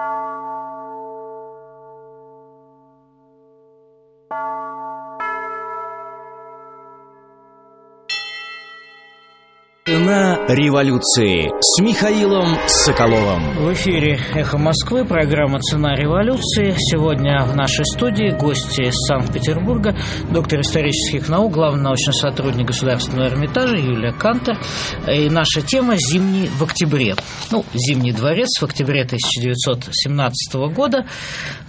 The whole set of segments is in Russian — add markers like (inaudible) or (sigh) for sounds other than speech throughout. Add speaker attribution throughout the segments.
Speaker 1: Música Цена революции с Михаилом Соколовым.
Speaker 2: В эфире «Эхо Москвы», программа «Цена революции». Сегодня в нашей студии гости из Санкт-Петербурга, доктор исторических наук, главный научный сотрудник Государственного Эрмитажа Юлия Кантер. И наша тема «Зимний в октябре». Ну, «Зимний дворец» в октябре 1917 года.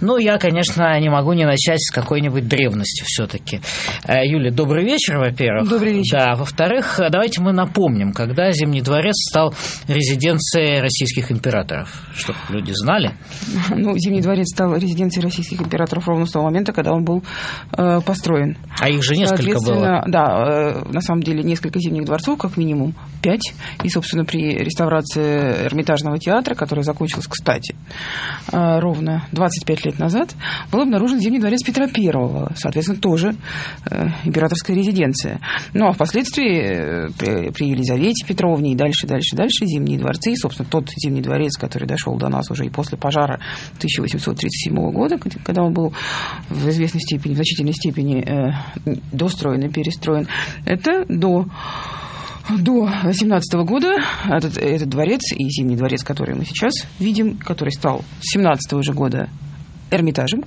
Speaker 2: Но я, конечно, не могу не начать с какой-нибудь древности все-таки. Юлия, добрый вечер, во-первых.
Speaker 3: Добрый вечер.
Speaker 2: Да, во-вторых, давайте мы напомним, когда Зимний дворец стал резиденцией российских императоров, чтобы люди знали. (laughs)
Speaker 3: Ну, Зимний дворец стал резиденцией российских императоров ровно с того момента, когда он был э, построен.
Speaker 2: А их же несколько было.
Speaker 3: Да, э, на самом деле несколько зимних дворцов, как минимум, пять. И, собственно, при реставрации Эрмитажного театра, который закончился, кстати, э, ровно 25 лет назад, был обнаружен Зимний дворец Петра I, соответственно, тоже э, императорская резиденция. Ну, а впоследствии э, при, при Елизавете Елизавете Петровне и дальше, дальше, дальше зимние дворцы. И, собственно, тот зимний дворец, который дошел до нас уже и после пожара 1837 года, когда он был в известной степени, в значительной степени э, достроен и перестроен, это до до 18 года этот, этот дворец и Зимний дворец, который мы сейчас видим, который стал с 17 же года Эрмитажем.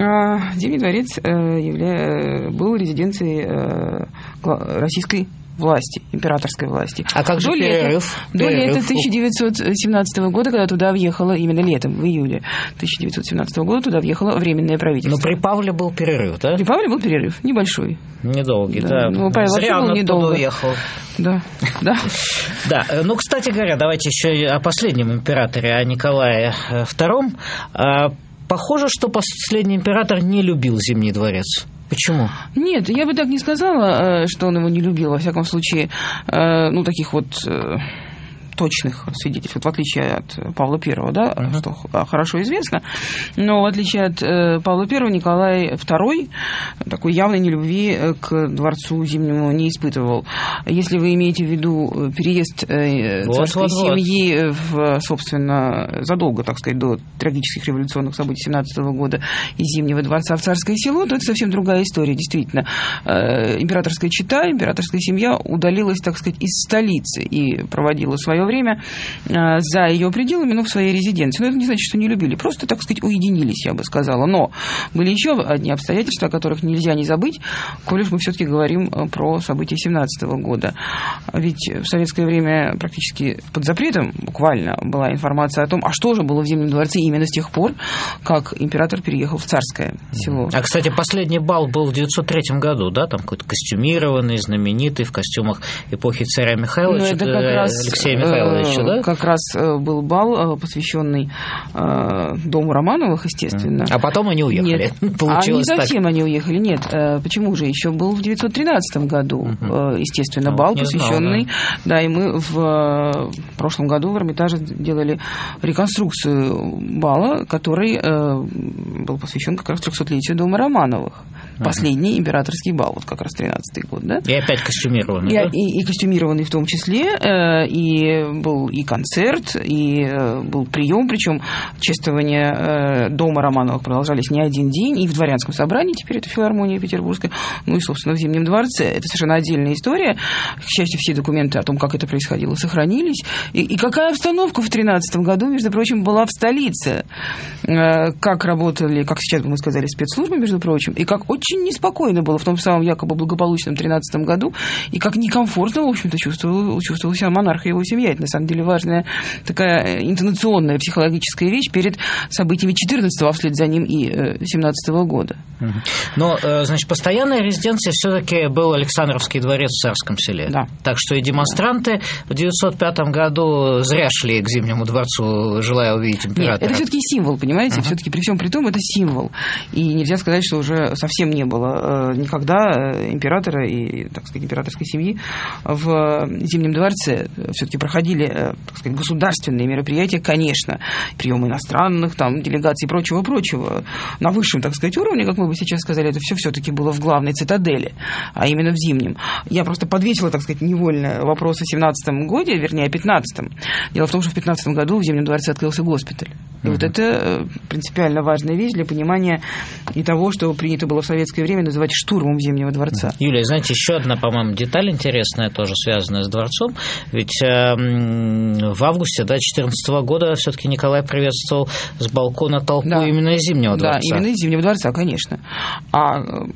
Speaker 3: А Зимний дворец э, явля... был резиденцией э, российской власти, императорской власти.
Speaker 2: А как же
Speaker 3: до
Speaker 2: перерыв?
Speaker 3: Лета, до лета 1917 года, когда туда въехала, именно летом, в июле 1917 года, туда въехало Временное правительство.
Speaker 2: Но при Павле был перерыв, да?
Speaker 3: При Павле был перерыв, небольшой.
Speaker 2: Недолгий, да.
Speaker 3: да. Ну, Павел
Speaker 2: Зря
Speaker 3: был недолго.
Speaker 2: уехал.
Speaker 3: Да, да. (laughs)
Speaker 2: Да, ну, кстати говоря, давайте еще о последнем императоре, о Николае II. Похоже, что последний император не любил Зимний дворец. Почему?
Speaker 3: Нет, я бы так не сказала, что он его не любил. Во всяком случае, ну, таких вот точных свидетельств, вот в отличие от Павла I, да, uh-huh. что хорошо известно, но в отличие от э, Павла I, Николай II такой явной нелюбви к дворцу Зимнему не испытывал. Если вы имеете в виду переезд э,
Speaker 2: вот,
Speaker 3: царской
Speaker 2: вот,
Speaker 3: семьи в, собственно, задолго, так сказать, до трагических революционных событий 17 года из Зимнего дворца в Царское село, то это совсем другая история, действительно. Э, императорская чита, императорская семья удалилась, так сказать, из столицы и проводила свое время за ее пределами, ну, в своей резиденции. Но это не значит, что не любили. Просто, так сказать, уединились, я бы сказала. Но были еще одни обстоятельства, о которых нельзя не забыть, коль уж мы все-таки говорим про события 17 года. Ведь в советское время практически под запретом буквально была информация о том, а что же было в Зимнем дворце именно с тех пор, как император переехал в Царское село.
Speaker 2: А, кстати, последний бал был в 903 году, да? Там какой-то костюмированный, знаменитый, в костюмах эпохи царя Михайловича,
Speaker 3: ну, это как раз,
Speaker 2: Алексея Михайловича, да?
Speaker 3: Как раз был бал, посвященный дому Романовых, естественно.
Speaker 2: А потом они уехали.
Speaker 3: Нет, (laughs)
Speaker 2: Получилось
Speaker 3: а не совсем
Speaker 2: так.
Speaker 3: они уехали, нет. Почему же? Еще был в 913 году, угу. естественно,
Speaker 2: ну,
Speaker 3: бал, посвященный...
Speaker 2: Знал, да.
Speaker 3: да, и мы в прошлом году в Эрмитаже делали реконструкцию бала, который был посвящен как раз 300-летию дома Романовых. Последний императорский бал, вот как раз 13-й год, да?
Speaker 2: И опять костюмированный,
Speaker 3: и,
Speaker 2: да?
Speaker 3: и, и костюмированный в том числе, и был и концерт, и был прием, причем чествования дома Романовых продолжались не один день, и в дворянском собрании, теперь это филармония петербургская, ну и, собственно, в Зимнем дворце. Это совершенно отдельная история. К счастью, все документы о том, как это происходило, сохранились. И, и какая обстановка в 13 году, между прочим, была в столице. Как работали, как сейчас бы мы сказали, спецслужбы, между прочим, и как очень неспокойно было в том самом якобы благополучном 13 году, и как некомфортно, в общем-то, чувствовал, чувствовал себя монарх и его семья. Это, на самом деле, важная такая интонационная психологическая вещь перед событиями 14 а вслед за ним и 17 года.
Speaker 2: Но, значит, постоянная резиденция все-таки был Александровский дворец в Царском селе.
Speaker 3: Да.
Speaker 2: Так что и демонстранты в 905 году зря шли к Зимнему дворцу, желая увидеть императора.
Speaker 3: Нет, это все-таки символ, понимаете? Uh-huh. Все-таки при всем при том это символ. И нельзя сказать, что уже совсем не было никогда императора и, так сказать, императорской семьи в Зимнем дворце. Все-таки проходили, так сказать, государственные мероприятия, конечно, прием иностранных там делегаций и прочего-прочего на высшем, так сказать, уровне, как мы бы сейчас сказали, это все все-таки было в главной цитадели, а именно в Зимнем. Я просто подветила, так сказать, невольно вопрос о 17 годе, вернее, о 15-м. Дело в том, что в 15 году в Зимнем дворце открылся госпиталь. И вот это принципиально важная вещь для понимания и того, что принято было в советское время называть штурмом Зимнего дворца.
Speaker 2: Юлия, знаете, еще одна, по-моему, деталь интересная, тоже связанная с дворцом. Ведь э, в августе 2014 да, года все-таки Николай приветствовал с балкона толпу да. именно из Зимнего дворца.
Speaker 3: Да, именно из Зимнего дворца, конечно. А э,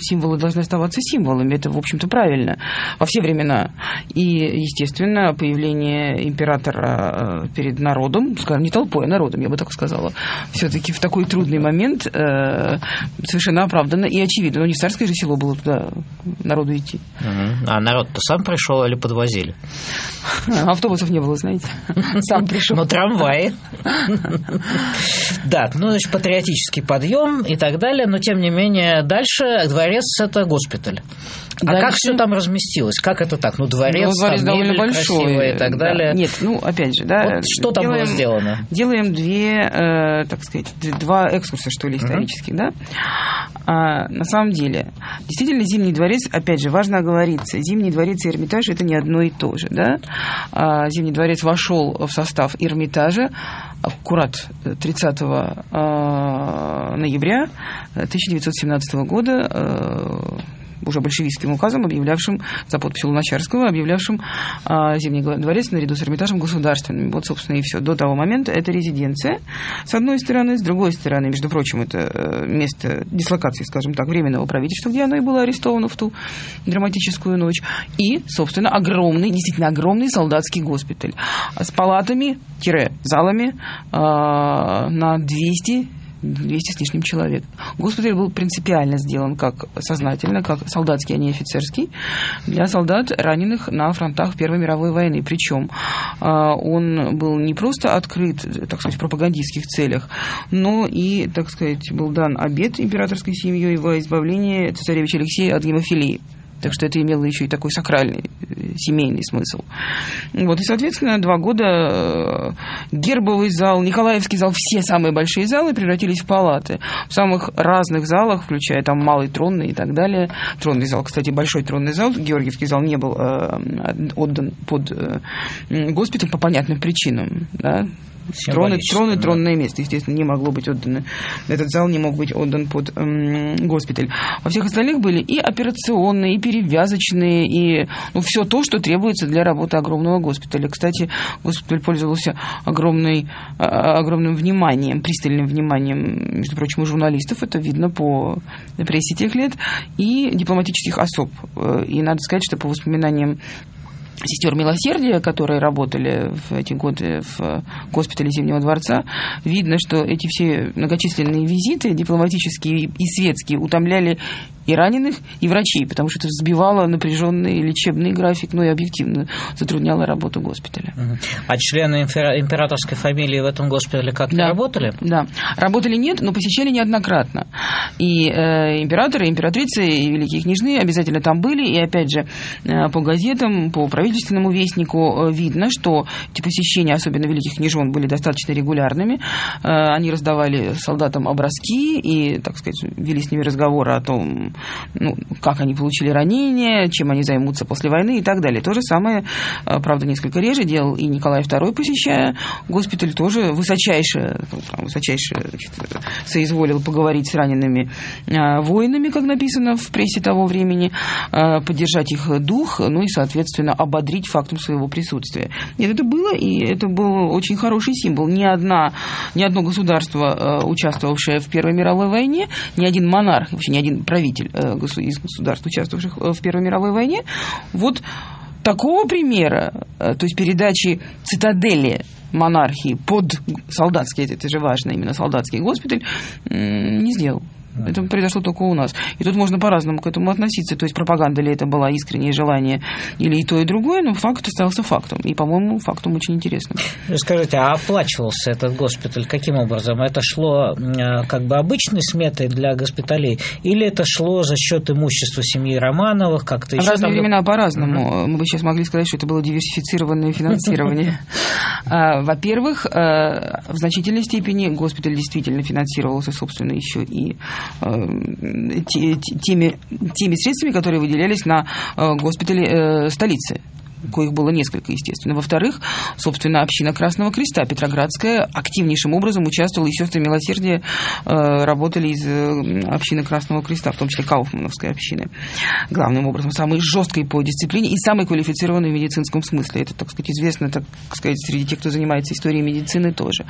Speaker 3: символы должны оставаться символами, это, в общем-то, правильно во все времена. И, естественно, появление императора э, перед народом, скажем, не толпой, а народом, я бы так сказала, все-таки в такой трудный момент э, совершенно оправданно и очевидно. Но не царское же село было туда народу идти.
Speaker 2: А народ-то сам пришел или подвозили?
Speaker 3: Автобусов не было, знаете. (laughs) Сам пришел.
Speaker 2: Ну, трамваи. Да, ну, значит, патриотический подъем и так далее, но, тем не менее, дальше дворец – это госпиталь. А Дальше... как все там разместилось? Как это так? Ну, дворец, ну, дворец там довольно большой и так далее.
Speaker 3: Да. Нет, ну, опять же, да.
Speaker 2: Вот что там делаем, было сделано?
Speaker 3: Делаем две, э, так сказать, два экскурса, что ли, исторических, uh-huh. да. А, на самом деле, действительно, Зимний дворец, опять же, важно оговориться, Зимний дворец и Эрмитаж – это не одно и то же, да. А, Зимний дворец вошел в состав Эрмитажа аккурат 30 а, ноября 1917 года э, уже большевистским указом, объявлявшим, за подписью Луначарского, объявлявшим а, Зимний дворец наряду с Эрмитажем государственным. Вот, собственно, и все. До того момента это резиденция, с одной стороны, с другой стороны, между прочим, это э, место дислокации, скажем так, временного правительства, где оно и было арестовано в ту драматическую ночь, и, собственно, огромный, действительно огромный солдатский госпиталь с палатами-залами э, на 200 200 с лишним человек. Госпиталь был принципиально сделан как сознательно, как солдатский, а не офицерский, для солдат, раненых на фронтах Первой мировой войны. Причем а, он был не просто открыт, так сказать, в пропагандистских целях, но и, так сказать, был дан обед императорской семьей во избавление цесаревича Алексея от гемофилии. Так что это имело еще и такой сакральный э, семейный смысл. Вот, и, соответственно, два года э, гербовый зал, Николаевский зал, все самые большие залы превратились в палаты. В самых разных залах, включая там малый тронный и так далее. Тронный зал, кстати, большой тронный зал, Георгиевский зал не был э, отдан под госпиталь по понятным причинам. Да? Троны, троны, тронное место, естественно, не могло быть отдано. Этот зал не мог быть отдан под эм, госпиталь. Во всех остальных были и операционные, и перевязочные, и ну, все то, что требуется для работы огромного госпиталя. Кстати, госпиталь пользовался огромной, э, огромным вниманием, пристальным вниманием, между прочим, у журналистов, это видно по прессе тех лет, и дипломатических особ. Э, и надо сказать, что по воспоминаниям сестер милосердия, которые работали в эти годы в госпитале Зимнего дворца, видно, что эти все многочисленные визиты, дипломатические и светские, утомляли и раненых, и врачей, потому что это сбивало напряженный лечебный график, ну и объективно затрудняло работу госпиталя.
Speaker 2: А члены императорской фамилии в этом госпитале как-то
Speaker 3: да.
Speaker 2: работали?
Speaker 3: Да, работали нет, но посещали неоднократно. И э, императоры, императрицы, и великие княжны обязательно там были, и опять же э, по газетам, по правительственному вестнику э, видно, что эти посещения, особенно великих княжон, были достаточно регулярными. Э, они раздавали солдатам образки и, так сказать, вели с ними разговоры о том, ну, как они получили ранения, чем они займутся после войны и так далее. То же самое, э, правда, несколько реже делал и Николай II, посещая госпиталь, тоже высочайше, там, высочайше значит, соизволил поговорить с ранеными э, воинами, как написано в прессе того времени, э, поддержать их дух, ну и, соответственно, ободрить фактом своего присутствия. Нет, это было, и это был очень хороший символ. Ни, одна, ни одно государство, участвовавшее в Первой мировой войне, ни один монарх, вообще ни один правитель представитель э, из государств, участвовавших э, в Первой мировой войне, вот такого примера, э, то есть передачи цитадели монархии под солдатский, это же важно, именно солдатский госпиталь, не сделал. Это произошло только у нас. И тут можно по-разному к этому относиться. То есть пропаганда ли это было искреннее желание или и то, и другое, но факт остался фактом. И, по-моему, фактом очень интересным.
Speaker 2: Скажите, а оплачивался этот госпиталь каким образом? Это шло э, как бы обычной сметой для госпиталей или это шло за счет имущества семьи Романовых? Как-то
Speaker 3: В разные там... времена по-разному. Мы бы сейчас могли сказать, что это было диверсифицированное финансирование. А, во-первых, э, в значительной степени госпиталь действительно финансировался, собственно, еще и теми, теми средствами, которые выделялись на э, госпитали э, столицы коих было несколько, естественно. Во-вторых, собственно, община Красного Креста Петроградская активнейшим образом участвовала, и сестры Милосердия э, работали из э, общины Красного Креста, в том числе Кауфмановской общины. Главным образом, самой жесткой по дисциплине и самой квалифицированной в медицинском смысле. Это, так сказать, известно, так сказать, среди тех, кто занимается историей медицины тоже.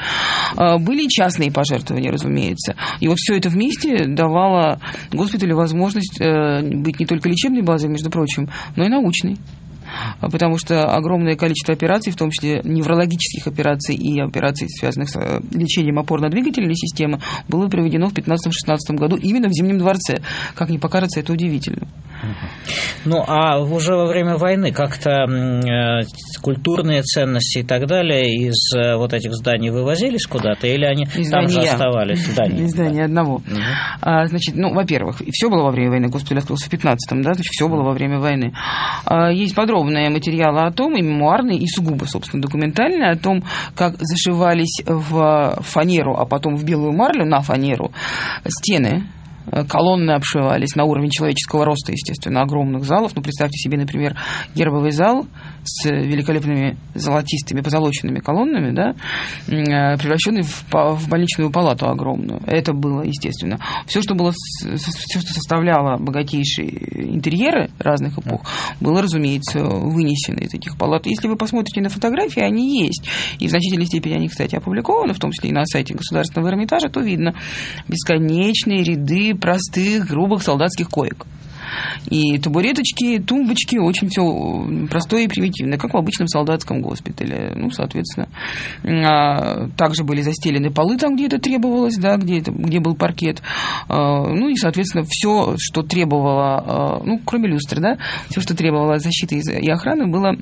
Speaker 3: Э, были и частные пожертвования, разумеется. И вот все это вместе давало госпиталю возможность быть не только лечебной базой, между прочим, но и научной. Потому что огромное количество операций, в том числе неврологических операций и операций, связанных с э, лечением опорно-двигательной системы, было проведено в 2015-2016 году именно в Зимнем дворце. Как ни покажется, это удивительно.
Speaker 2: Ну, а уже во время войны как-то э, культурные ценности и так далее из э, вот этих зданий вывозились куда-то, или они из там же оставались?
Speaker 3: Здания, из здания да. одного. Угу. А, значит, ну, во-первых, все было во время войны, госпиталь открылся в 15-м, да, значит, все было во время войны. А, есть подробные материалы о том, и мемуарные, и сугубо, собственно, документальные, о том, как зашивались в фанеру, а потом в белую марлю на фанеру стены колонны обшивались на уровень человеческого роста, естественно, огромных залов. Ну, представьте себе, например, гербовый зал с великолепными золотистыми позолоченными колоннами, да, э, превращенный в, в больничную палату огромную. Это было, естественно. Все, что было, все, что составляло богатейшие интерьеры разных эпох, было, разумеется, вынесено из этих палат. Если вы посмотрите на фотографии, они есть. И в значительной степени они, кстати, опубликованы, в том числе и на сайте Государственного Эрмитажа, то видно бесконечные ряды простых, грубых солдатских коек. И табуреточки, тумбочки, очень все простое и примитивное, как в обычном солдатском госпитале. Ну, соответственно, а, также были застелены полы там, где это требовалось, да, где, это, где был паркет. А, ну и, соответственно, все, что требовало, а, ну, кроме люстры, да, все, что требовало защиты и охраны, было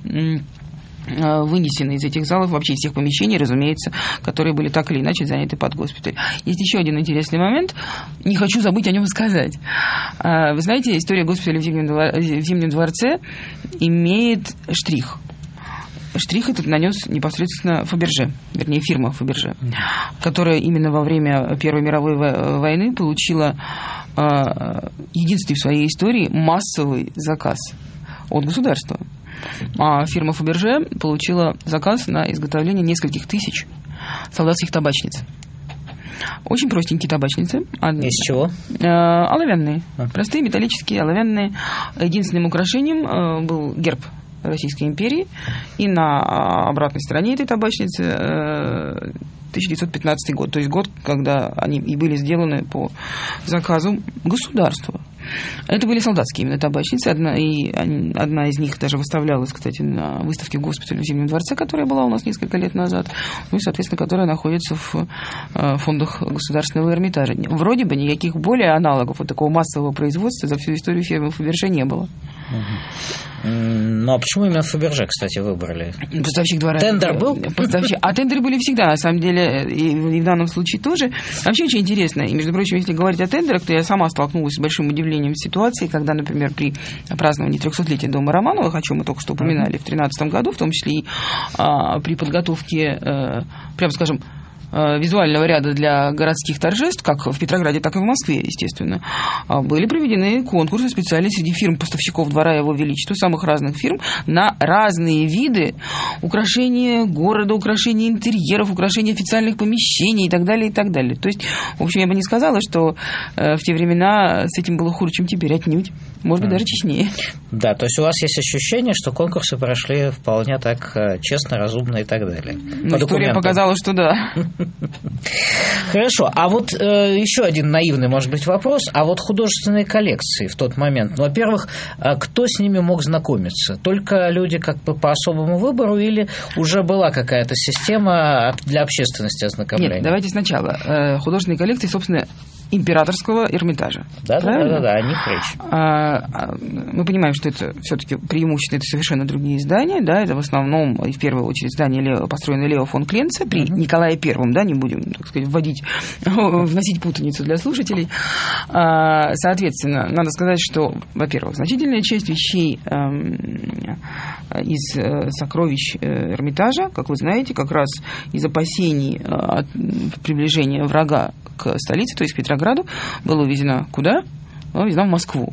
Speaker 3: вынесены из этих залов, вообще из всех помещений, разумеется, которые были так или иначе заняты под госпиталь. Есть еще один интересный момент, не хочу забыть о нем сказать. Э, вы знаете, история госпиталя в Зимнем, дворце имеет штрих. Штрих этот нанес непосредственно Фаберже, вернее, фирма Фаберже, которая именно во время Первой мировой войны получила э, единственный в своей истории массовый заказ от государства а фирма Фаберже получила заказ на изготовление нескольких тысяч солдатских табачниц. Очень простенькие табачницы.
Speaker 2: Из чего?
Speaker 3: Э, оловянные. А. Простые металлические оловянные. Единственным украшением э, был герб Российской империи. И на обратной стороне этой табачницы 1915 э, год, то есть год, когда они и были сделаны по заказу государства. Это были солдатские именно табачницы. Одна, и одна из них даже выставлялась, кстати, на выставке госпиталя в Зимнем дворце, которая была у нас несколько лет назад. Ну и, соответственно, которая находится в э, фондах Государственного Эрмитажа. Вроде бы никаких более аналогов вот такого массового производства за всю историю фирмы Фаберже не было.
Speaker 2: Ну, а почему именно Фаберже, кстати, выбрали?
Speaker 3: Поставщик двора.
Speaker 2: Тендер был? (laughs)
Speaker 3: Поставщик. А тендеры были всегда, на самом деле, и в данном случае тоже. Вообще очень интересно. И, между прочим, если говорить о тендерах, то я сама столкнулась с большим удивлением в ситуации, когда, например, при праздновании 300-летия Дома Романовых, о чем мы только что упоминали, в 2013 году, в том числе и а, при подготовке, а, прямо скажем, визуального ряда для городских торжеств, как в Петрограде, так и в Москве, естественно, а, были проведены конкурсы специальные среди фирм-поставщиков двора Его Величества, самых разных фирм, на разные виды украшения города, украшения интерьеров, украшения официальных помещений и так далее, и так далее. То есть, в общем, я бы не сказала, что э, в те времена с этим было хуже, чем теперь, отнюдь. Может быть, даже честнее.
Speaker 2: Да, то есть у вас есть ощущение, что конкурсы прошли вполне так э, честно, разумно и так далее.
Speaker 3: Ну, история показала, что да.
Speaker 2: Хорошо, а вот э, еще один наивный, может быть, вопрос. А вот художественные коллекции в тот момент, ну, во-первых, э, кто с ними мог знакомиться? Только люди как бы по особому выбору или уже была какая-то система для общественности ознакомления?
Speaker 3: Нет, давайте сначала. Э, художественные коллекции, собственно, императорского Эрмитажа.
Speaker 2: Да, да, да, да, о них речь.
Speaker 3: А, а, мы понимаем, что это все-таки преимущественно это совершенно другие здания, да, это в основном и в первую очередь здание Лео, построенное Лео фон Кленце при mm-hmm. Николае Первом, да, не будем, так сказать, вводить, (laughs) вносить путаницу для слушателей. А, соответственно, надо сказать, что, во-первых, значительная часть вещей эм, из э, сокровищ э, Эрмитажа, как вы знаете, как раз из опасений э, от приближения врага к столице, то есть Петрограду, было увезено куда? Была увезена в Москву.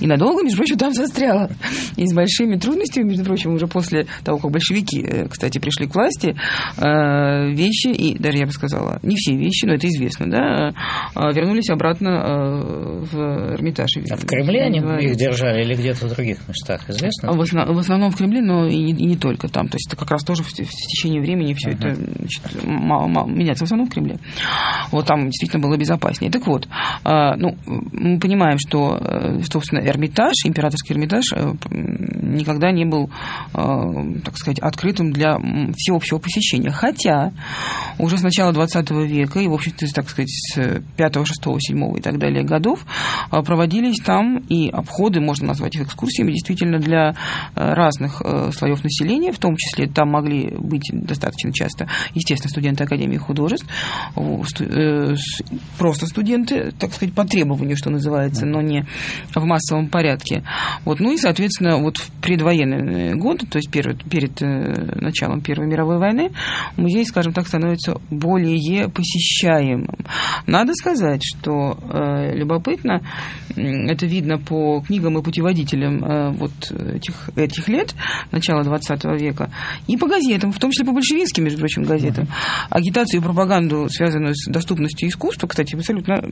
Speaker 3: И надолго, между прочим, там застряла. И с большими трудностями, между прочим, уже после того, как большевики, э, кстати, пришли к власти, э, вещи, и даже я бы сказала, не все вещи, но это известно, да, э, вернулись обратно в Эрмитаж.
Speaker 2: А в Кремле они их держали или где-то в других местах, известно?
Speaker 3: В, основ, в основном в Кремле, но и не, и не только там. То есть это как раз тоже в, в течение времени все uh-huh. это значит, мало, мало, меняется. В основном в Кремле. Вот там действительно было безопаснее. Так вот, ну, мы понимаем, что, собственно, Эрмитаж, императорский Эрмитаж никогда не был, так сказать, открытым для всеобщего посещения. Хотя уже с начала 20 века и, в общем-то, так сказать, с 5, 6, 7 и так далее годов а, проводились там и обходы, можно назвать их экскурсиями, действительно для э, разных э, слоев населения, в том числе там могли быть достаточно часто, естественно, студенты Академии художеств, э, просто студенты, так сказать, по требованию, что называется, но не в массовом порядке. Вот, ну и, соответственно, вот в предвоенные годы, то есть перед, перед началом Первой мировой войны, музей, скажем так, становится более посещаемым. Надо сказать, что э, любопытно, это видно по книгам и путеводителям э, вот этих, этих лет, начала 20 века, и по газетам, в том числе по большевистским, между прочим, газетам. Агитацию и пропаганду, связанную с доступностью искусства, кстати, абсолютно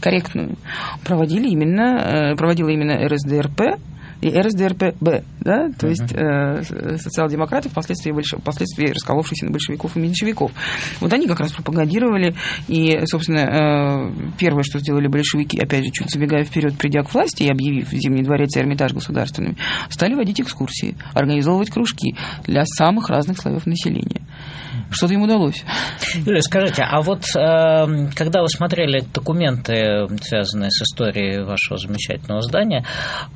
Speaker 3: корректную, проводили именно, э, проводила именно РСДРП, и РСДРП-Б, да, то uh-huh. есть э, социал-демократы, впоследствии, больш... впоследствии расколовшиеся на большевиков и меньшевиков. Вот они как раз пропагандировали, и, собственно, э, первое, что сделали большевики, опять же, чуть забегая вперед, придя к власти и объявив Зимний дворец и Эрмитаж государственными, стали водить экскурсии, организовывать кружки для самых разных слоев населения. Что-то им удалось.
Speaker 2: Юлия, скажите, а вот э, когда вы смотрели документы, связанные с историей вашего замечательного здания,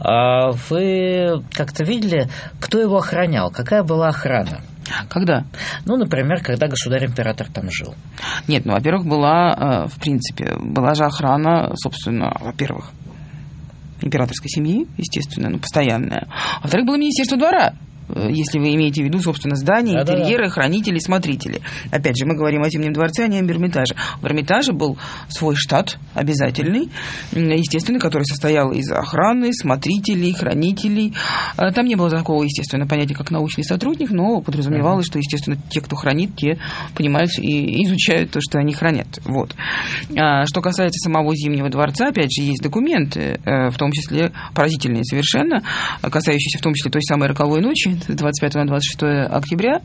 Speaker 2: э, вы как-то видели, кто его охранял, какая была охрана?
Speaker 3: Когда?
Speaker 2: Ну, например, когда государь-император там жил.
Speaker 3: Нет, ну, во-первых, была, э, в принципе, была же охрана, собственно, во-первых, императорской семьи, естественно, ну, постоянная. А во-вторых, было Министерство двора, если вы имеете в виду, собственно, здания, да, интерьеры, да, да. хранители, смотрители. Опять же, мы говорим о Зимнем дворце, а не о Эрмитаже. В Эрмитаже был свой штат обязательный, естественно, который состоял из охраны, смотрителей, хранителей. Э, там не было такого, естественно, понятия, как научный сотрудник, но подразумевалось, что, естественно, те, кто хранит, те понимают и изучают то, что они хранят. Вот. А что касается самого Зимнего дворца, опять же, есть документы, э, в том числе поразительные совершенно, касающиеся в том числе той самой роковой ночи, 25 на 26 октября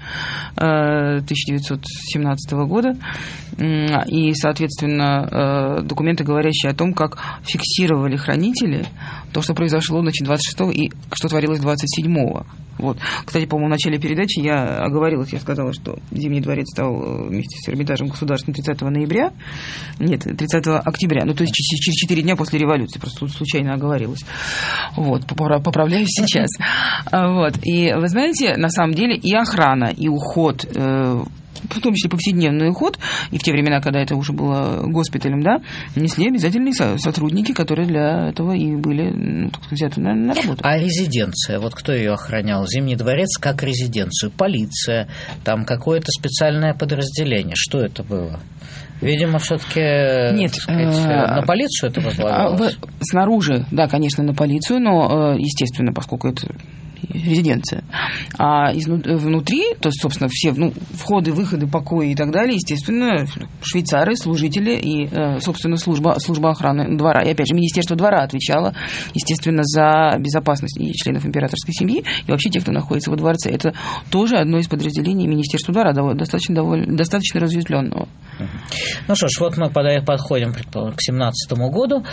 Speaker 3: 1917 э, года. И, соответственно, э, документы, говорящие о том, как фиксировали хранители то, что произошло значит, 26 и что творилось 27-го. Вот. Кстати, по-моему, в начале передачи я оговорилась, я сказала, что Зимний дворец стал э, вместе с Эрмитажем государственным 30 ноября, нет, 30 октября, ну, то есть через 4 дня после революции, просто случайно оговорилась. Вот, поправляюсь сейчас. Вот, и вы знаете, на самом деле и охрана, и уход э, в том числе повседневный уход, и в те времена, когда это уже было госпиталем, да, несли обязательные сотрудники, которые для этого и были ну, взяты на, на работу.
Speaker 2: А резиденция, вот кто ее охранял? Зимний дворец как резиденцию? Полиция, там какое-то специальное подразделение. Что это было? Видимо, все-таки
Speaker 3: Нет,
Speaker 2: сказать, э, на полицию это возлагалось?
Speaker 3: Снаружи, да, конечно, на полицию, но, э, естественно, поскольку это резиденция. А внутри, то есть, собственно, все ну, входы, выходы, покои и так далее, естественно, швейцары, служители и, э, собственно, служба, служба охраны двора. И, опять же, Министерство двора отвечало, естественно, за безопасность и членов императорской семьи, и вообще тех, кто находится во дворце. Это тоже одно из подразделений Министерства двора, достаточно, довольно, достаточно разветвленного.
Speaker 2: Ну что ж, вот мы подходим, предположим, к 17 году.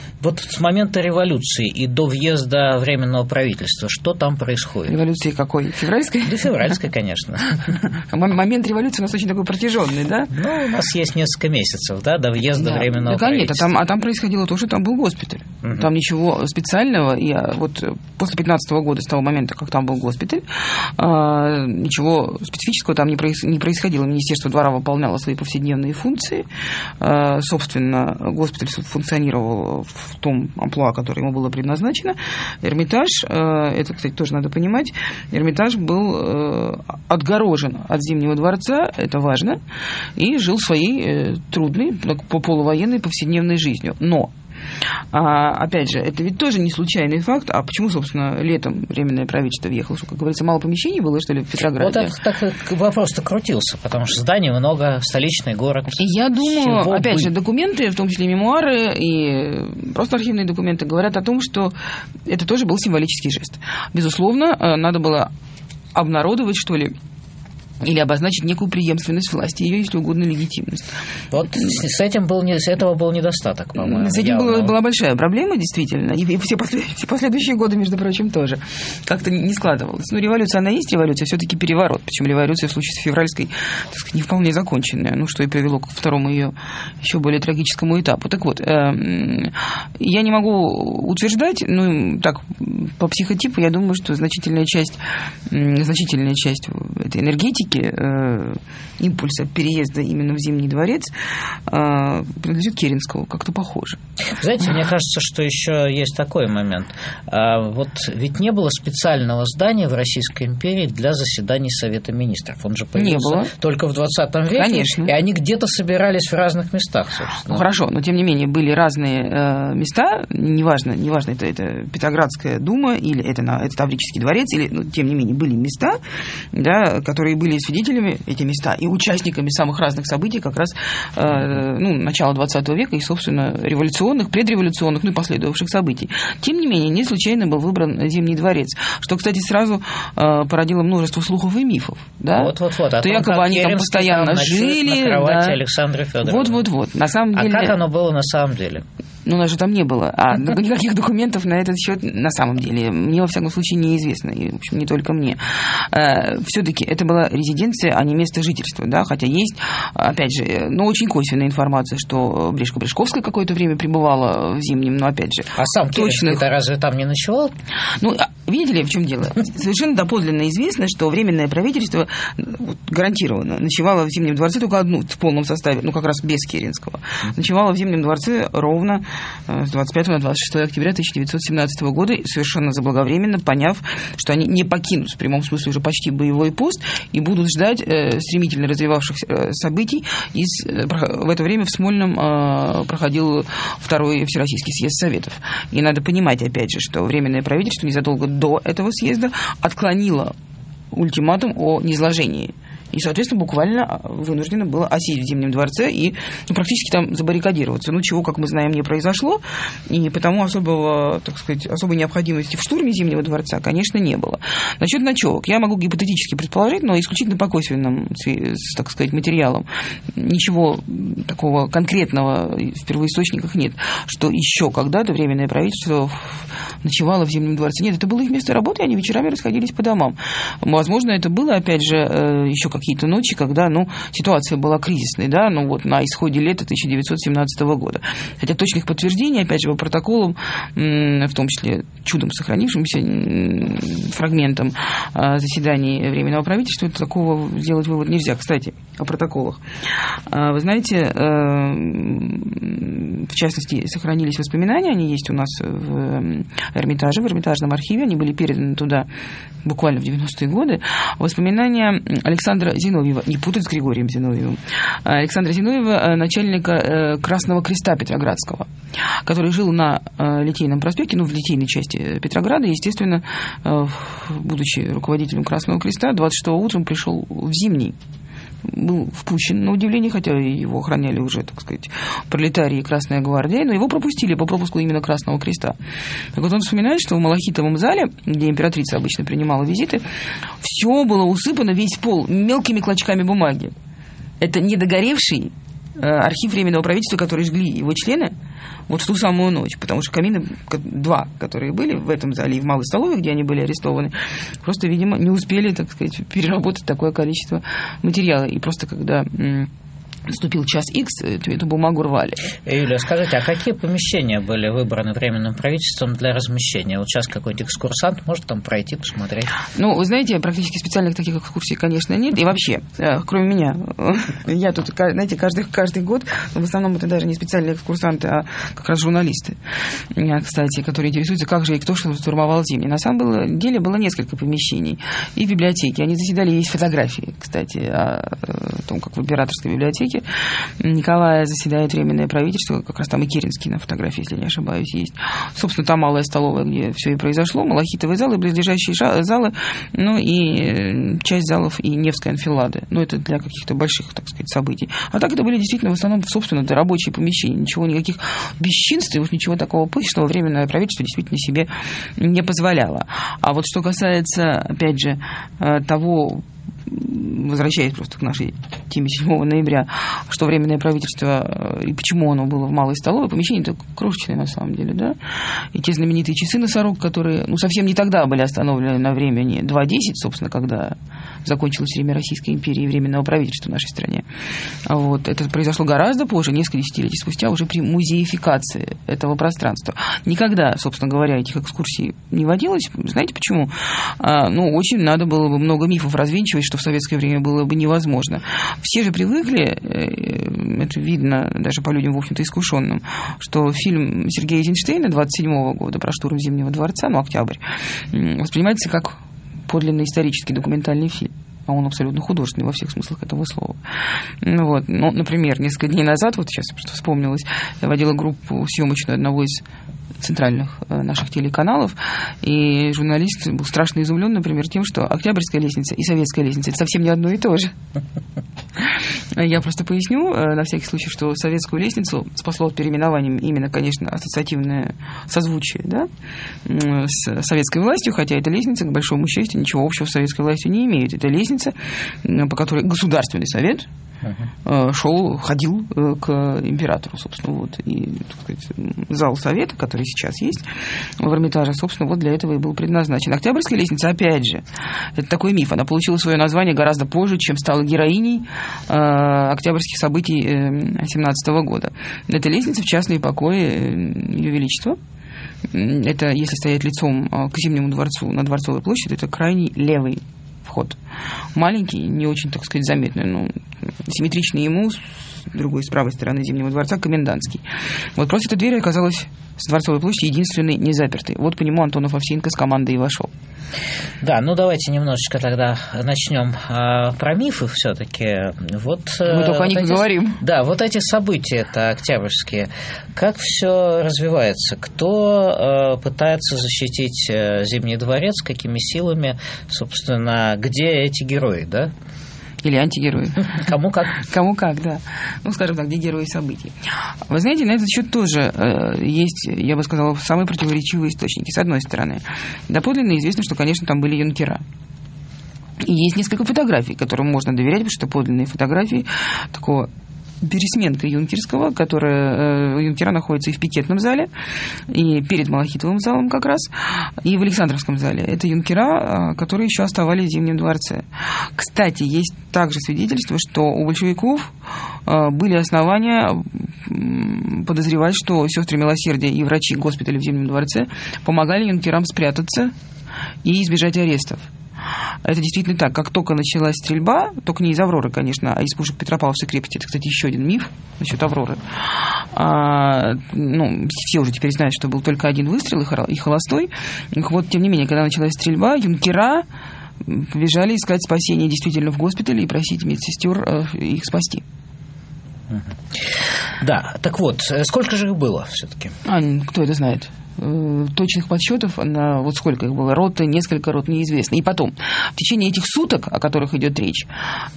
Speaker 2: А, вот с момента революции и до въезда Временного правительства, что там происходит?
Speaker 3: Революции какой? Февральской?
Speaker 2: Да, февральской, конечно. (laughs)
Speaker 3: Момент революции у нас очень такой протяженный, да?
Speaker 2: Ну, у нас есть несколько месяцев, да, до въезда Временного
Speaker 3: да,
Speaker 2: правительства.
Speaker 3: Нет, а там, а там происходило то, что там был госпиталь. Угу. Там ничего специального. Я вот после 15 -го года, с того момента, как там был госпиталь, а, ничего специфического там не, происходило. Министерство двора выполняло свои повседневные функции. А, собственно, госпиталь функционировал в том амплуа, которое ему было предназначено. Эрмитаж, э, это, кстати, тоже надо понимать, Эрмитаж был э, отгорожен от Зимнего дворца, это важно, и жил своей э, трудной, по полувоенной повседневной жизнью. Но А, опять же, это ведь тоже не случайный факт. А почему, собственно, летом Временное правительство въехало? Что, как говорится, мало помещений было, что ли, в Петрограде?
Speaker 2: Вот это так вопрос-то крутился, потому что зданий много, столичный город.
Speaker 3: Я думаю, опять бы... же, документы, в том числе мемуары и просто архивные документы, говорят о том, что это тоже был символический жест. Безусловно, э, надо было обнародовать, что ли, или обозначить некую преемственность власти, ее, если угодно, легитимность.
Speaker 2: Вот с этим был, с этого был недостаток, по-моему.
Speaker 3: С этим была, была большая проблема, действительно, и все, послед, (laughs) все последующие годы, между прочим, тоже. Как-то не складывалось. Но революция, она есть революция, все-таки переворот. Причем революция в случае с февральской, так сказать, не вполне законченная, ну, что и привело к второму ее еще более трагическому этапу. Так вот, э, я не могу утверждать, ну, так, по психотипу, я думаю, что значительная часть, значительная часть этой энергетики все э, импульса переезда именно в Зимний дворец э, принадлежит Керенскому, как-то похоже.
Speaker 2: Знаете, мне кажется, что еще есть такой момент. А, вот ведь не было специального здания в Российской империи для заседаний Совета Министров. Он же появился только в 20 веке.
Speaker 3: Конечно.
Speaker 2: И они где-то собирались в разных местах, собственно.
Speaker 3: Ну, хорошо, но тем не менее были разные э, места, неважно, неважно, это, это Петроградская дума или это, это Таврический дворец, или, ну, тем не менее, были места, да, которые были свидетелями эти места и участниками самых разных событий как раз э, ну, начала 20 века и, собственно, революционных, предреволюционных, ну и последовавших событий. Тем не менее, не случайно был выбран Зимний дворец, что, кстати, сразу э, породило множество слухов и мифов. Да?
Speaker 2: Вот-вот-вот. А
Speaker 3: то якобы они там постоянно жили.
Speaker 2: На кровати да. Александра Федоровны.
Speaker 3: Вот-вот-вот. На самом деле...
Speaker 2: А как оно было на самом деле?
Speaker 3: Ну, у нас же там не было. А (laughs) никаких документов на этот счет на самом деле мне, во всяком случае, неизвестно. И, в общем, не только мне. Э, Все-таки это была резиденция, а не место жительства. Да? Хотя есть, опять же, ну, очень косвенная информация, что Брешко-Брешковская какое-то время пребывала в Зимнем, но, опять же...
Speaker 2: А сам точно это разве там не ночевал?
Speaker 3: Ну, а, видите ли, в чем дело? Совершенно доподлинно известно, что Временное правительство гарантированно ночевало в Зимнем дворце только одну в полном составе, ну, как раз без Керенского. Ночевало в Зимнем дворце ровно Э, с 25 на 26 октября 1917 года, совершенно заблаговременно поняв, что они не покинут в прямом смысле уже почти боевой пост и будут ждать э, стремительно развивавшихся э, событий. И в это время в Смольном проходил второй Всероссийский съезд Советов. И надо понимать, опять же, что Временное правительство незадолго до этого съезда отклонило ультиматум о низложении и, соответственно, буквально а, вынуждено было осесть в Зимнем дворце и ну, практически там забаррикадироваться. Ну, чего, как мы знаем, не произошло, и потому особого, так сказать, особой необходимости в штурме Зимнего дворца, конечно, не было. Насчет ночевок я могу гипотетически предположить, но исключительно по косвенным, так сказать, материалам. Ничего такого конкретного в первоисточниках нет, что еще когда-то Временное правительство ночевало в Зимнем дворце. Нет, это было их место работы, они вечерами расходились по домам. Возможно, это было, опять же, э, еще как какие-то ночи, когда, ну, ситуация была кризисной, да, ну, вот на исходе лета 1917 года. Хотя точных подтверждений, опять же, по протоколам, в том числе чудом сохранившимся фрагментам а, заседаний Временного правительства, такого сделать вывод нельзя. Кстати, о протоколах. А, вы знаете, э, в частности, сохранились воспоминания, они есть у нас в Эрмитаже, в Эрмитажном архиве, они были переданы туда буквально в 90-е годы. Воспоминания Александра Александра Зиновьева, не путать с Григорием Зиновьевым, а Александра Зиновьева, э, начальника э, Красного Креста Петроградского, который жил на э, Литейном проспекте, ну, в Литейной части Петрограда, естественно, будучи руководителем Красного Креста, 26 утром пришел в Зимний был впущен на удивление, хотя его охраняли уже, так сказать, пролетарии Красная гвардия, но его пропустили по пропуску именно Красного Креста. Так вот он вспоминает, что в Малахитовом зале, где императрица обычно принимала визиты, все было усыпано, весь пол, мелкими клочками бумаги. Это недогоревший архив Временного правительства, который жгли его члены, вот в ту самую ночь, потому что камины, два, которые были в этом зале и в малой столовой, где они были арестованы, просто, видимо, не успели, так сказать, переработать такое количество материала. И просто когда наступил час X, эту, бумагу рвали.
Speaker 2: Юлия, скажите, а какие помещения были выбраны Временным правительством для размещения? Вот сейчас какой-нибудь экскурсант может там пройти, посмотреть.
Speaker 3: Ну, вы знаете, практически специальных таких экскурсий, конечно, нет. И вообще, э, кроме меня, я тут, знаете, каждый, каждый год, в основном это даже не специальные экскурсанты, а как раз журналисты, э, кстати, которые интересуются, как же и кто что штурмовал Зимний. На самом деле было несколько помещений. И в библиотеке. Они заседали, есть фотографии, кстати, о том, как в императорской библиотеке кабинете Николая заседает временное правительство, как раз там и Керенский на фотографии, если не ошибаюсь, есть. Собственно, там малая столовая, где все и произошло, малахитовые залы, близлежащие залы, ну и часть залов и Невской анфилады. Ну, это для каких-то больших, так сказать, событий. А так это были действительно в основном, собственно, это рабочие помещения. Ничего, никаких бесчинств, ничего такого пышного временное правительство действительно себе не позволяло. А вот что касается, опять же, э, того, возвращаясь просто к нашей теме 7 ноября, что временное правительство э, и почему оно было в малой столовой, помещение это крошечное на самом деле, да, и те знаменитые часы носорог, которые, ну, совсем не тогда были остановлены на времени 2.10, собственно, когда закончилось время Российской империи и временного правительства в нашей стране. Вот. Это произошло гораздо позже, несколько десятилетий спустя, уже при музеификации этого пространства. Никогда, собственно говоря, этих экскурсий не водилось. Знаете почему? А, ну, очень надо было бы много мифов развенчивать, что в советское время было бы невозможно. Все же привыкли, э, это видно даже по людям, в общем-то, искушенным, что фильм Сергея Эйзенштейна 27 года про штурм Зимнего дворца, ну, октябрь, воспринимается как подлинный исторический документальный фильм а он абсолютно художественный во всех смыслах этого слова. Ну, вот. ну, например, несколько дней назад, вот сейчас просто вспомнилось, я водила группу съемочную одного из центральных э, наших телеканалов, и журналист был страшно изумлен, например, тем, что Октябрьская лестница и Советская лестница – это совсем не одно и то же. Я просто поясню, э, на всякий случай, что Советскую лестницу спасло от переименованием именно, конечно, ассоциативное созвучие да, с советской властью, хотя эта лестница, к большому счастью, ничего общего с советской властью не имеет. Это лестница, по которой Государственный совет. Шел, ходил э, к императору, собственно, вот, и, так сказать, зал совета, который сейчас есть в Эрмитаже, собственно, вот для этого и был предназначен. Октябрьская лестница, опять же, это такой миф, она получила свое название гораздо позже, чем стала героиней э, октябрьских событий э, 17 года. Это лестница в частные покои э, Ее Величества, это если стоять лицом к Зимнему дворцу на Дворцовой площади, это крайний левый вход. Маленький, не очень, так сказать, заметный, но симметричный ему, с другой, с правой стороны Зимнего дворца, комендантский. Вот просто эта дверь оказалась с Дворцовой площади единственной не запертой. Вот по нему Антонов Овсинко с командой и вошел.
Speaker 2: Да, ну давайте немножечко тогда начнем а, про мифы все-таки. Вот,
Speaker 3: э, Мы только о них
Speaker 2: эти,
Speaker 3: говорим.
Speaker 2: Да, вот эти события, это октябрьские, как все развивается? Кто а, пытается защитить а, Зимний дворец, какими силами, собственно, где эти герои, да?
Speaker 3: Или антигерои.
Speaker 2: Кому как.
Speaker 3: Кому как, да. Ну, скажем так, где герои событий. Вы знаете, на этот счет тоже э, есть, я бы сказала, самые противоречивые источники. С одной стороны, доподлинно известно, что, конечно, там были юнкера. И есть несколько фотографий, которым можно доверять, потому что подлинные фотографии такого пересменка юнкерского, которая э, юнкера находится и в пикетном зале, и перед Малахитовым залом как раз, и в Александровском зале. Это юнкера, э, которые еще оставались в Зимнем дворце. Кстати, есть также свидетельство, что у большевиков э, были основания подозревать, что сестры милосердия и врачи госпиталя в Зимнем дворце помогали юнкерам спрятаться и избежать арестов. Это действительно так. Как только началась стрельба, только не из «Авроры», конечно, а из пушек Петропавловской крепости. Это, кстати, еще один миф насчет «Авроры». А, ну, все уже теперь знают, что был только один выстрел и холостой. Вот, тем не менее, когда началась стрельба, юнкера побежали искать спасение действительно в госпитале и просить медсестер э, их спасти.
Speaker 2: Да, так вот, э, сколько же их было все-таки?
Speaker 3: А, кто это знает? Э, точных подсчетов на вот сколько их было, роты, несколько рот, неизвестно. И потом, в течение этих суток, о которых идет речь,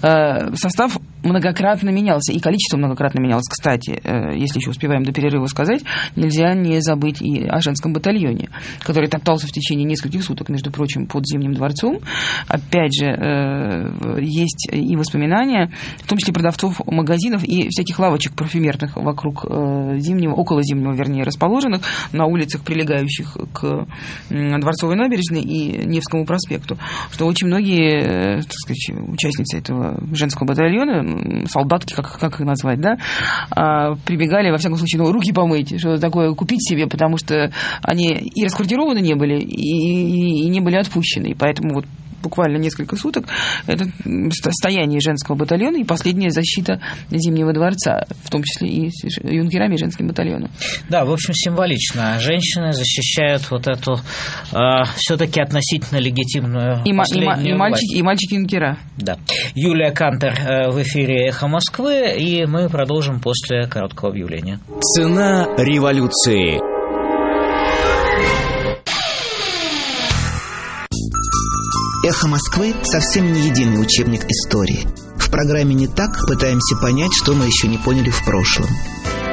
Speaker 3: э, состав многократно менялся, и количество многократно менялось. Кстати, э, если еще успеваем до перерыва сказать, нельзя не забыть и о женском батальоне, который топтался в течение нескольких суток, между прочим, под Зимним дворцом. Опять же, есть и воспоминания, в том числе продавцов магазинов и всяких лавочек парфюмерных вокруг Зимнего, около Зимнего, вернее, расположенных на улицах прилегающих к Дворцовой набережной и Невскому проспекту, что очень многие, э, так сказать, участницы этого женского батальона, солдатки, как, как их назвать, да, а, прибегали, во всяком случае, ну, руки помыть, что такое купить себе, потому что они и расквартированы не были, и, и, не были отпущены. И поэтому вот буквально несколько суток, это стояние женского батальона и последняя защита Зимнего дворца, в том числе и с юнкерами и женским батальоном.
Speaker 2: Да, в общем, символично. Женщины защищают вот эту э, все-таки относительно легитимную
Speaker 3: и, и, и, мальчики, и мальчики-юнкера.
Speaker 2: Да. Юлия Кантер э, в эфире «Эхо Москвы», и мы продолжим после короткого объявления.
Speaker 1: Цена революции.
Speaker 4: «Эхо Москвы» совсем не единый учебник истории. В программе «Не так» пытаемся понять, что мы еще не поняли в прошлом.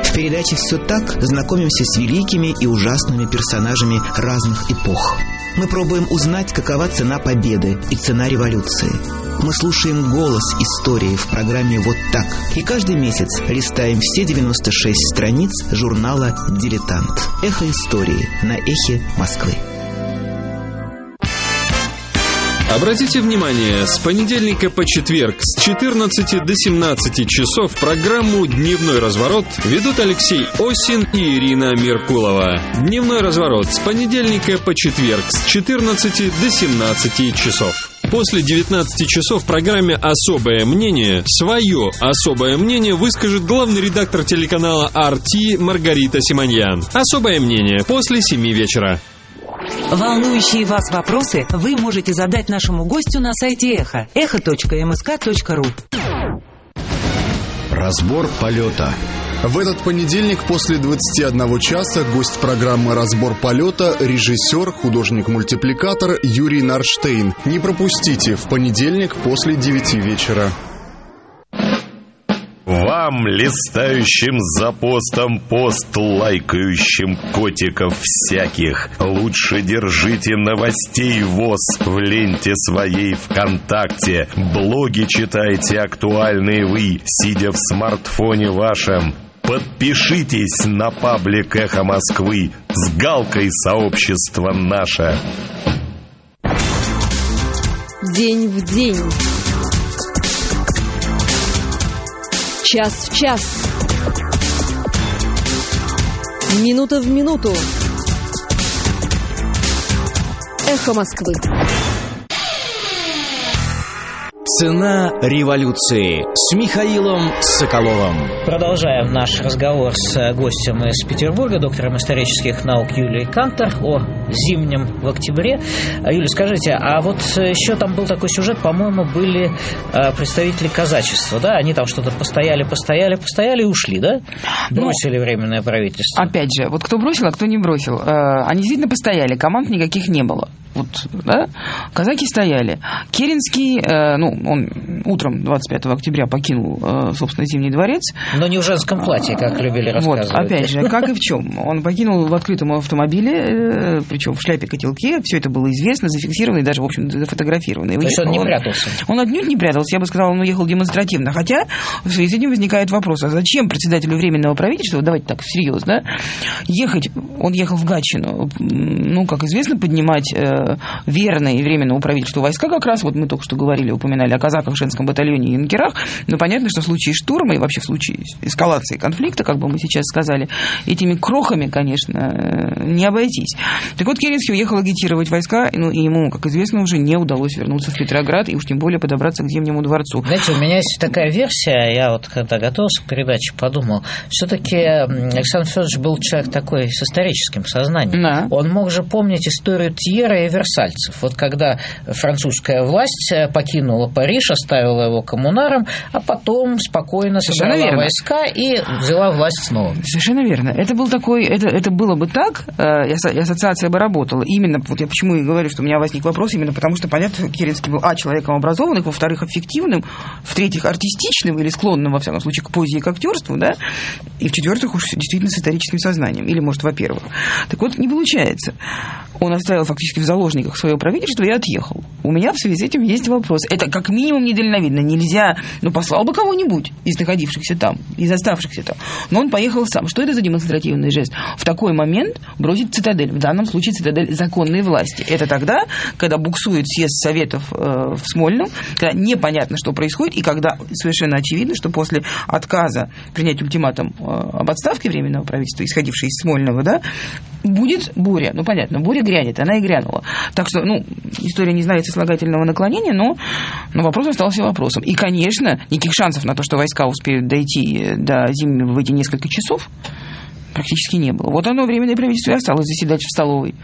Speaker 4: В передаче «Все так» знакомимся с великими и ужасными персонажами разных эпох. Мы пробуем узнать, какова цена победы и цена революции. Мы слушаем голос истории в программе «Вот так». И каждый месяц листаем все 96 страниц журнала «Дилетант». «Эхо истории» на «Эхе Москвы».
Speaker 5: Обратите внимание, с понедельника по четверг с 14 до 17 часов программу «Дневной разворот» ведут Алексей Осин и Ирина Меркулова. «Дневной разворот» с понедельника по четверг с 14 до 17 часов. После 19 часов в программе «Особое мнение» свое особое мнение выскажет главный редактор телеканала «Арти» Маргарита Симоньян. Особое мнение после 7 вечера.
Speaker 6: Волнующие вас вопросы вы можете задать нашему гостю на сайте Эхо. эхо.мск.ру
Speaker 7: Разбор полета. В этот понедельник после 21 часа гость программы «Разбор полета» режиссер, художник-мультипликатор Юрий Нарштейн. Не пропустите в понедельник после 9 вечера.
Speaker 8: Вам, листающим за постом пост, лайкающим котиков всяких, лучше держите новостей ВОЗ в ленте своей ВКонтакте. Блоги читайте актуальные вы, сидя в смартфоне вашем. Подпишитесь на паблик «Эхо Москвы» с галкой «Сообщество наше».
Speaker 9: День в день. Час в час. Минута в минуту. Эхо Москвы.
Speaker 1: Цена революции с Михаилом Соколовым.
Speaker 2: Продолжаем наш разговор с гостем из Петербурга, доктором исторических наук Юлией Кантер о зимнем в октябре. Юля, скажите, а вот еще там был такой сюжет, по-моему, были э, представители казачества, да? Они там что-то постояли, постояли, постояли и ушли, да?
Speaker 3: Ну,
Speaker 2: Бросили ну, временное правительство.
Speaker 3: Опять же, вот кто бросил, а кто не бросил. Э, они действительно постояли, команд никаких не было. Вот, да? Казаки стояли. Керенский, э, ну, он утром 25 октября покинул, э, собственно, Зимний дворец.
Speaker 2: Но не в женском платье, как любили рассказывать.
Speaker 3: Вот, опять же, как и в чем. Он покинул в открытом автомобиле, э, причем в шляпе-котелке. Все это было известно, зафиксировано и даже, в общем, зафотографировано.
Speaker 2: То есть он не прятался?
Speaker 3: Он, он отнюдь не прятался. Я бы сказала, он уехал демонстративно. Хотя в связи с этим возникает вопрос, а зачем председателю Временного правительства, давайте так, всерьез, да, ехать, он ехал в Гатчину, ну, как известно, поднимать верные временному правительству войска, как раз вот мы только что говорили, упоминали о казаках в женском батальоне и юнкерах, но понятно, что в случае штурма и вообще в случае эскалации конфликта, как бы мы сейчас сказали, этими крохами, конечно, не обойтись. Так вот, Керенский уехал агитировать войска, ну, и ему, как известно, уже не удалось вернуться в Петроград и уж тем более подобраться к Зимнему дворцу.
Speaker 2: Знаете, у меня есть такая версия, я вот когда готовился к передаче, подумал, все-таки Александр Федорович был человек такой с историческим сознанием.
Speaker 3: Да.
Speaker 2: Он мог же помнить историю Тьера и Версальцев. Вот когда французская власть покинула Париж, оставила его коммунаром, а потом спокойно
Speaker 3: Совершенно
Speaker 2: собрала
Speaker 3: верно.
Speaker 2: войска и взяла власть снова.
Speaker 3: Совершенно верно. Это был такой, это, это было бы так, э, и ассоциация бы работала. Именно, вот я почему и говорю, что у меня возник вопрос, именно потому что, понятно, Керенский был, а, человеком образованным, во-вторых, эффективным, в-третьих, артистичным или склонным, во всяком случае, к поэзии и к актерству, да, и в-четвертых, уж действительно с историческим сознанием. Или, может, во-первых. Так вот, не получается. Он оставил фактически в заложниках свое правительство и отъехал. У меня в связи с этим есть вопрос. Это как минимум недальновидно. Нельзя, ну, послал бы кого-нибудь из находившихся там, из оставшихся там. Но он поехал сам. Что это за демонстративный жест? В такой момент бросить цитадель. В данном случае цитадель законной власти. Это тогда, когда буксует съезд Советов э, в Смольном, когда непонятно, что происходит, и когда совершенно очевидно, что после отказа принять ультиматум э, об отставке временного правительства, исходившей из Смольного, да, будет буря. Ну, понятно, буря грянет, она и грянула. Так что, ну, история не знает сослагательного наклонения, но, но вопрос остался вопросом. И, конечно, никаких шансов на то, что войска успеют дойти до зимнего в эти несколько часов, практически не было. Вот оно, временное правительство и осталось заседать в столовой.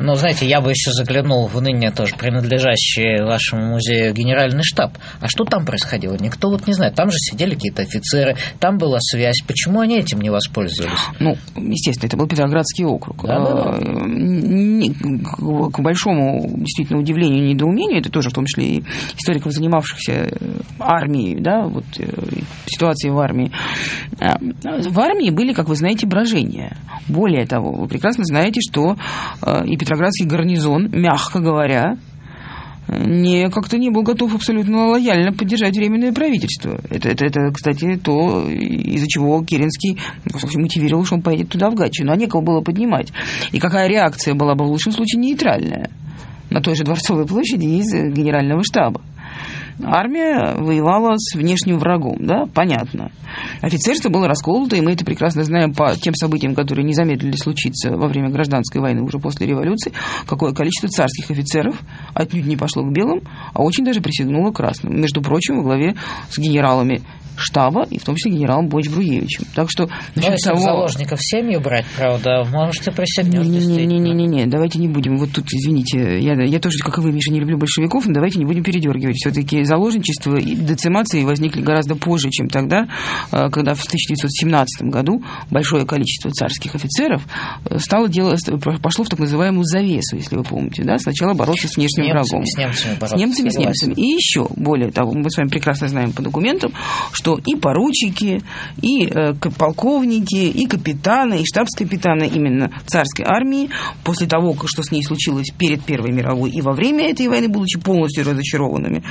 Speaker 2: Но, знаете, я бы еще заглянул в ныне тоже принадлежащий вашему музею генеральный штаб. А что там происходило? Никто вот не знает. Там же сидели какие-то офицеры, там была связь. Почему они этим не воспользовались?
Speaker 3: Ну, естественно, это был Петроградский округ.
Speaker 2: Да, да, да.
Speaker 3: Не- К большому, действительно, удивлению и недоумению, это тоже в том числе и историков, занимавшихся э, армией, да, вот э, ситуацией в армии. А, В армии были, как вы знаете, брожения. Более того, вы прекрасно знаете, что э, и Петроградский гарнизон, мягко говоря, не как-то не был готов абсолютно лояльно поддержать временное правительство. Это, это, это кстати, то, из-за чего Керенский общем, мотивировал, что он поедет туда в Гатчину, а некого было поднимать. И какая реакция была бы в лучшем случае нейтральная на той же Дворцовой площади из э, генерального штаба. Армия воевала с внешним врагом, да, понятно. Офицерство было расколото, и мы это прекрасно знаем по тем событиям, которые не замедлили случиться во время гражданской войны уже после революции, какое количество царских офицеров отнюдь не пошло к белым, а очень даже присягнуло красным. Между прочим, во главе с генералами штаба, и в том числе генералом Бонч-Бруевичем. Так что...
Speaker 2: Ну, если
Speaker 3: того-
Speaker 2: заложников семью брать, правда, можете присягнуть.
Speaker 3: Не-не-не, давайте не будем. Вот тут, извините, я, я тоже, как и вы, Миша, не люблю большевиков, но давайте не будем передергивать. Все-таки заложничество и децимации возникли гораздо позже, чем тогда, э, когда в 1917 году большое количество царских офицеров э, стало делать, пошло в так называемую завесу, если вы помните. Да? Сначала бороться с внешним
Speaker 2: С немцами,
Speaker 3: врагом.
Speaker 2: с немцами
Speaker 3: С
Speaker 2: бороться,
Speaker 3: немцами, с немцами. И еще, более того, мы с вами прекрасно знаем по документам, что и поручики, и э, полковники, и капитаны, и штабс-капитаны именно царской армии, после того, что с ней случилось перед Первой мировой и во время этой войны, будучи полностью разочарованными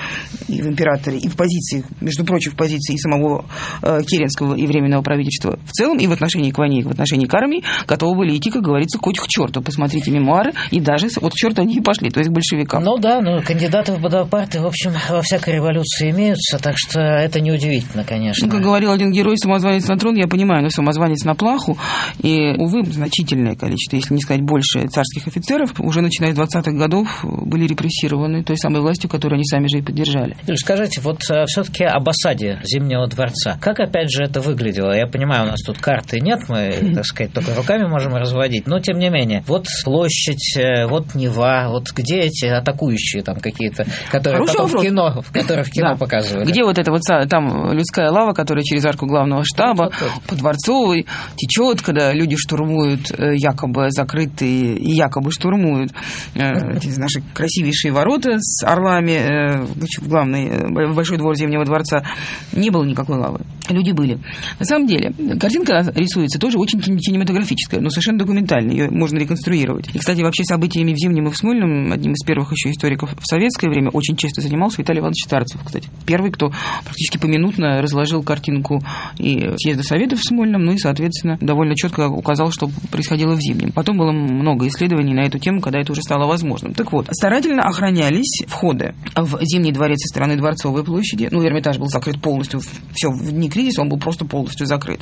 Speaker 3: и в императоре, и в позиции, между прочим, в позиции и самого э, Керенского и Временного правительства в целом, и в отношении к войне, и в отношении к армии, готовы были идти, как говорится, хоть к черту. Посмотрите мемуары, и даже к черту они и пошли, то есть к большевикам.
Speaker 2: Ну да, ну кандидаты в Бонапарты, в общем, во всякой революции имеются, так что это неудивительно, конечно.
Speaker 3: Ну, как говорил один герой, самозванец на трон, я понимаю, но самозванец на плаху. И, увы, значительное количество, если не сказать больше, царских офицеров уже начиная с 20-х годов были репрессированы той самой властью, которую они сами же и поддержали.
Speaker 2: Скажите, вот все-таки об осаде Зимнего дворца. Как опять же это выглядело? Я понимаю, у нас тут карты нет, мы, так сказать, только руками можем разводить, но тем не менее. Вот площадь, э, вот Нева, вот где эти атакующие там какие-то, которые
Speaker 3: Хороший
Speaker 2: потом в
Speaker 3: вопрос.
Speaker 2: кино, в которых в кино
Speaker 3: Да.
Speaker 2: показывали?
Speaker 3: Где вот эта вот там людская лава, которая через арку главного штаба по Дворцовой течет, когда люди штурмуют э, якобы закрытые и якобы штурмуют э, эти наши красивейшие ворота с орлами э, в главный в большой двор Зимнего дворца, не было никакой лавы. Люди были. На самом деле, картинка рисуется тоже очень кин- кинематографическая, но совершенно документальная, ее можно реконструировать. И, кстати, вообще событиями в Зимнем и в Смольном одним из первых еще историков в советское время очень часто занимался Виталий Иванович Старцев, кстати. Первый, кто практически поминутно разложил картинку и съезда Советов в Смольном, ну и, соответственно, довольно четко указал, что происходило в Зимнем. Потом было много исследований на эту тему, когда это уже стало возможным. Так вот, старательно охранялись входы в Зимний дворец со стороны Дворцовой площади. Ну, Эрмитаж был закрыт полностью. Все, в дни кризиса он был просто полностью закрыт.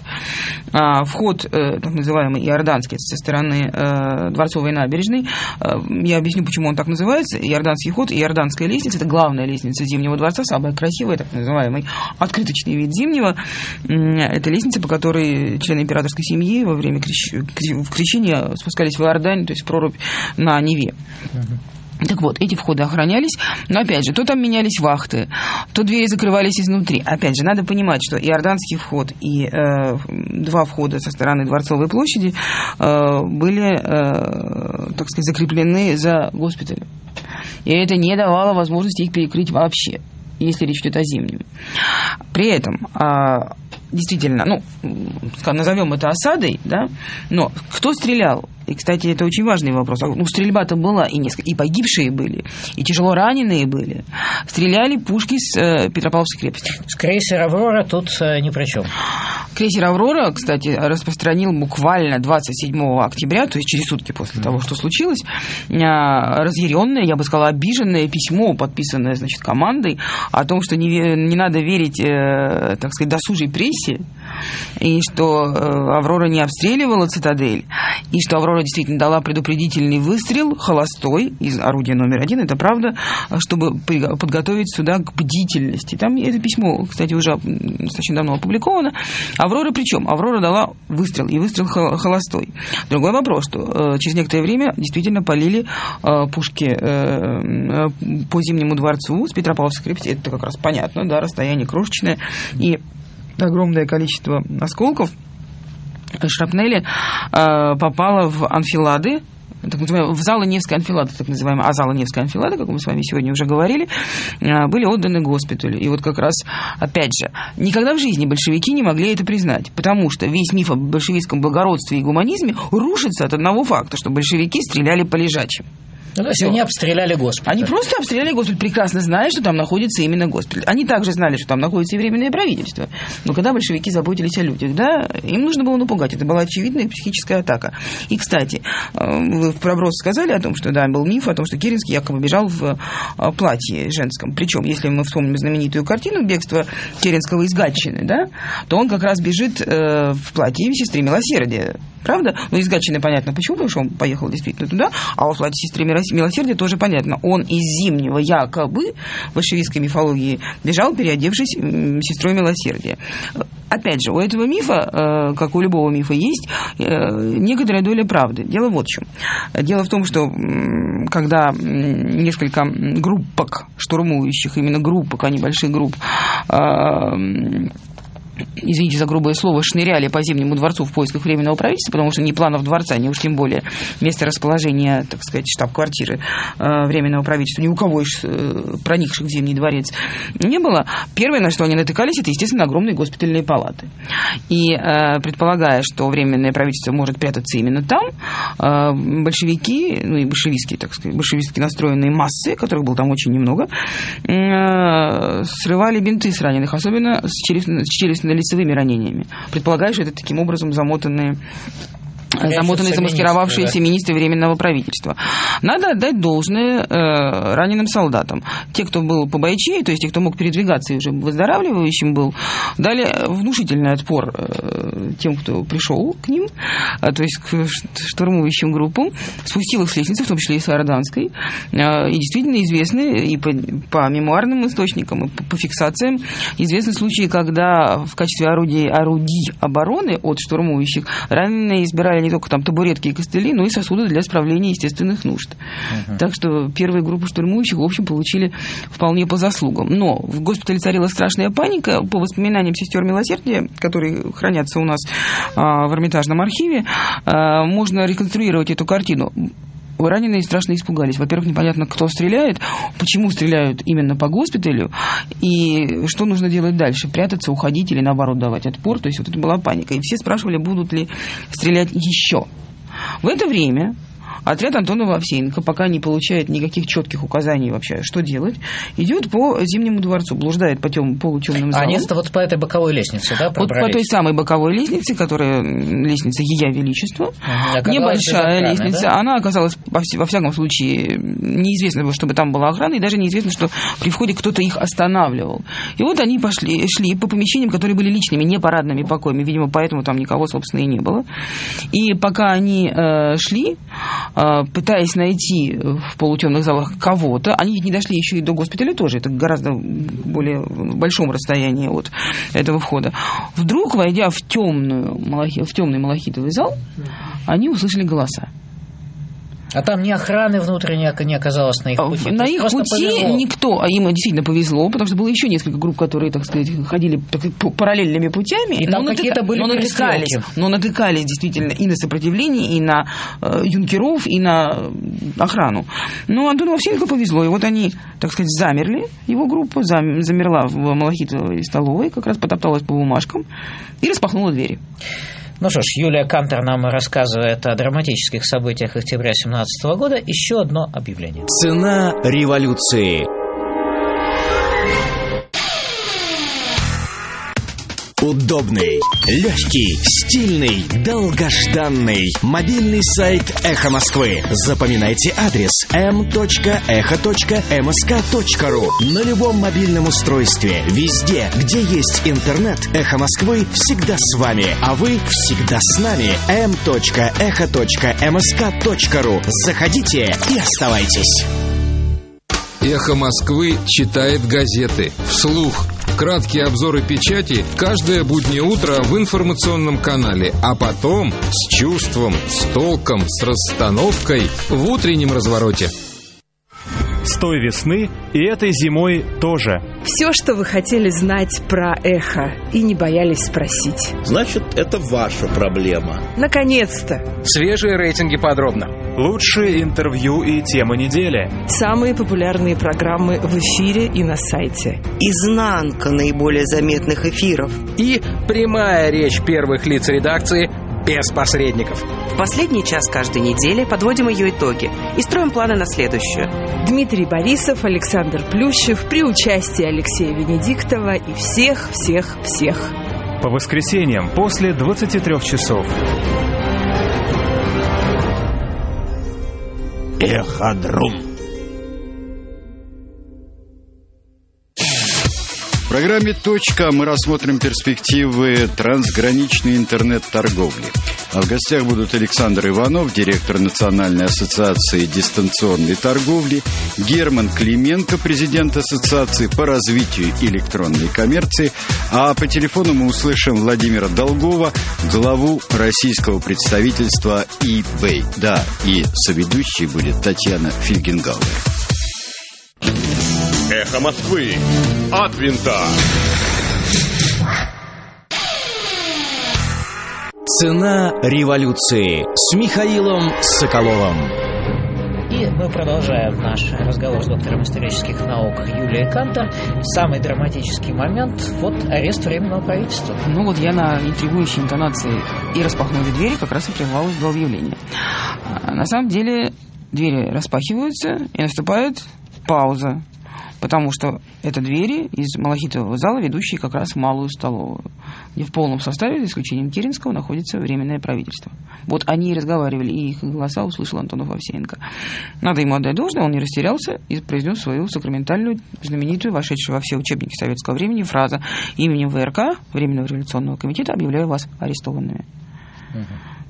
Speaker 3: А, вход, э, так называемый Иорданский, со стороны э, Дворцовой набережной. Э, я объясню, почему он так называется. Иорданский ход Иорданская лестница – это главная лестница Зимнего дворца, самая красивая, так называемый открыточный вид Зимнего. Это лестница, по которой члены императорской семьи во время крещ- крещения спускались в Иордань, то есть в прорубь на Неве. Так вот, эти входы охранялись, но опять же, то там менялись вахты, то двери закрывались изнутри. Опять же, надо понимать, что Иорданский вход и э, два входа со стороны Дворцовой площади э, были, э, так сказать, закреплены за госпиталем. И это не давало возможности их перекрыть вообще, если речь идет о зимнем. При этом а, действительно, ну, назовем это осадой, да, но кто стрелял? И, кстати, это очень важный вопрос. Ну, стрельба-то была, и, несколько, и погибшие были, и тяжело раненые были. Стреляли пушки с э, Петропавловской крепости.
Speaker 2: С крейсера «Аврора» тут э, ни при чем.
Speaker 3: Крейсер «Аврора», кстати, распространил буквально 27 октября, то есть через сутки после того, что случилось, а, разъяренное, я бы сказала, обиженное письмо, подписанное, значит, командой, о том, что не, не надо верить, э, так сказать, досужей прессе, и что э, Аврора не обстреливала цитадель, и что Аврора действительно дала предупредительный выстрел, холостой, из орудия номер один, это правда, чтобы подготовить суда к бдительности. Там это письмо, кстати, уже достаточно давно опубликовано. Аврора причем? Аврора дала выстрел, и выстрел холостой. Другой вопрос, что через некоторое время действительно полили пушки по Зимнему дворцу с Петропавловской крепости, это как раз понятно, да, расстояние крошечное, и огромное количество осколков шрапнели э, попало в анфилады, так называемые, в залы Невской анфилады, так называемые, а залы Невской анфилады, как мы с вами сегодня уже говорили, э, были отданы госпиталю. И вот как раз, опять же, никогда в жизни большевики не могли это признать, потому что весь миф о большевистском благородстве и гуманизме рушится от одного факта, что большевики стреляли по лежачим.
Speaker 2: Ну, то есть они обстреляли госпиталь.
Speaker 3: Они просто обстреляли госпиталь, прекрасно зная, что там находится именно госпиталь. Они также знали, что там находится и временное правительство. Но когда большевики заботились о людях, да, им нужно было напугать. Это была очевидная психическая атака. И, кстати, э, вы в проброс сказали о том, что, да, был миф о том, что Керенский якобы бежал в э, платье женском. Причем, если мы вспомним знаменитую картину «Бегство Керенского из Гатчины», да, то он как раз бежит э, в платье сестры Милосердия. Правда? Ну, из Гатчины понятно, почему, потому что он поехал действительно туда, а в платье сестры милосердия тоже понятно. Он из Зимнего якобы в большевистской мифологии бежал, переодевшись сестрой милосердия. Опять же, у этого мифа, э, как у любого мифа, есть э, некоторая доля правды. Дело вот в чем. Дело в том, что когда несколько группок штурмующих, именно группок, а не больших групп, э, извините за грубое слово, шныряли по Зимнему дворцу в поисках временного правительства, потому что ни планов дворца, ни уж тем более место расположения, так сказать, штаб-квартиры э, временного правительства, ни у кого из э, проникших в Зимний дворец не было. Первое, на что они натыкались, это, естественно, огромные госпитальные палаты. И э, предполагая, что временное правительство может прятаться именно там, большевики, ну и большевистские, так сказать, большевистски настроенные массы, которых было там очень немного, срывали бинты с раненых, особенно с челюстью лицевыми ранениями. Предполагаю, что это таким образом замотанные замотанные, замаскировавшиеся министры Временного правительства. Надо отдать должное э, раненым солдатам. Те, кто был по бойчей, то есть те, кто мог передвигаться и уже выздоравливающим был, дали внушительный отпор э, тем, кто пришел к ним, э, то есть к штурмующим группам, спустил их с лестницы, в том числе и с Иорданской. Э, и действительно известны и по, по мемуарным источникам, и по, по фиксациям известны случаи, когда в качестве орудий, орудий обороны от штурмующих раненые избирали не только там табуретки и костыли, но и сосуды для справления естественных нужд. Uh-huh. Так что первые группы штурмующих, в общем, получили вполне по заслугам. Но в госпитале царила страшная паника. По воспоминаниям сестер милосердия, которые хранятся у нас а, в Эрмитажном архиве, а, можно реконструировать эту картину. Раненые страшно испугались. Во-первых, непонятно, кто стреляет, почему стреляют именно по госпиталю, и что нужно делать дальше, прятаться, уходить или наоборот давать отпор. То есть вот это была паника. И все спрашивали, будут ли стрелять еще. В это время Отряд Антонова Овсеенко, пока не получает никаких четких указаний вообще, что делать, идет по Зимнему дворцу, блуждает по тем, полутемным залам.
Speaker 2: Они вот по этой боковой лестнице, да,
Speaker 3: Вот по той самой боковой лестнице, которая лестница Ее Величества. Угу, Небольшая охраны, лестница. Да? Она оказалась, во всяком случае, неизвестно, чтобы там была охрана, и даже неизвестно, что при входе кто-то их останавливал. И вот они пошли, шли по помещениям, которые были личными, не парадными покоями. Видимо, поэтому там никого, собственно, и не было. И пока они э, шли, а, пытаясь найти в полутемных залах кого-то, они не дошли еще и до госпиталя тоже, это гораздо более большом расстоянии от этого входа. Вдруг, войдя в, темную, в темный малахитовый зал, они услышали голоса.
Speaker 2: А там ни охраны внутренней не оказалось на их пути.
Speaker 3: На их пути повезло. никто, а им действительно повезло, потому что было еще несколько групп, которые, так сказать, ходили параллельными путями.
Speaker 2: И там какие-то были
Speaker 3: но натыкались, но натыкались действительно и на сопротивление, и на э, юнкеров, и на охрану. Но Антону Овсенко повезло, и вот они, так сказать, замерли, его группа зам, замерла в Малахитовой столовой, как раз потопталась по бумажкам и распахнула двери.
Speaker 2: Ну что ж, Юлия Кантер нам рассказывает о драматических событиях октября 2017 года. Еще одно объявление.
Speaker 1: Цена революции. Удобный, легкий, стильный, долгожданный. Мобильный сайт «Эхо Москвы». Запоминайте адрес m.echo.msk.ru На любом мобильном устройстве, везде, где есть интернет, «Эхо Москвы» всегда с вами, а вы всегда с нами. m.echo.msk.ru Заходите и оставайтесь.
Speaker 10: «Эхо Москвы» читает газеты вслух. Краткие обзоры печати каждое буднее утро в информационном канале, а потом с чувством, с толком, с расстановкой в утреннем развороте.
Speaker 11: С той весны и этой зимой тоже.
Speaker 12: Все, что вы хотели знать про эхо и не боялись спросить.
Speaker 13: Значит, это ваша проблема.
Speaker 12: Наконец-то!
Speaker 14: Свежие рейтинги подробно.
Speaker 11: Лучшие интервью и темы недели.
Speaker 12: Самые популярные программы в эфире и на сайте.
Speaker 15: Изнанка наиболее заметных эфиров.
Speaker 14: И прямая речь первых лиц редакции без посредников.
Speaker 16: В последний час каждой недели подводим ее итоги и строим планы на следующую.
Speaker 12: Дмитрий Борисов, Александр Плющев при участии Алексея Венедиктова и всех-всех-всех.
Speaker 11: По воскресеньям после 23 часов.
Speaker 13: Эходрум.
Speaker 17: Программе «Точка» мы рассмотрим перспективы трансграничной интернет-торговли. А в гостях будут Александр Иванов, директор Национальной ассоциации дистанционной торговли, Герман Клименко, президент Ассоциации по развитию электронной коммерции, а по телефону мы услышим Владимира Долгова, главу российского представительства eBay. Да, и соведущей будет Татьяна Фельгенгауэр.
Speaker 8: Эхо Москвы. От винта.
Speaker 1: Цена революции с Михаилом Соколовым.
Speaker 2: И мы продолжаем наш разговор с доктором исторических наук Юлией Кантер. Самый драматический момент – вот арест Временного правительства.
Speaker 3: Ну вот я на интригующей интонации и распахнули двери, как раз и прервалось до объявления. А на самом деле двери распахиваются и наступает пауза потому что это двери из малахитового зала, ведущие как раз в малую столовую, где в полном составе, за исключением Керенского, находится Временное правительство. Вот они и разговаривали, и их голоса услышал Антонов Овсеенко. Надо ему отдать должное, он не растерялся и произнес свою сакраментальную, знаменитую, вошедшую во все учебники советского времени фразу «Именем ВРК, Временного революционного комитета, объявляю вас арестованными».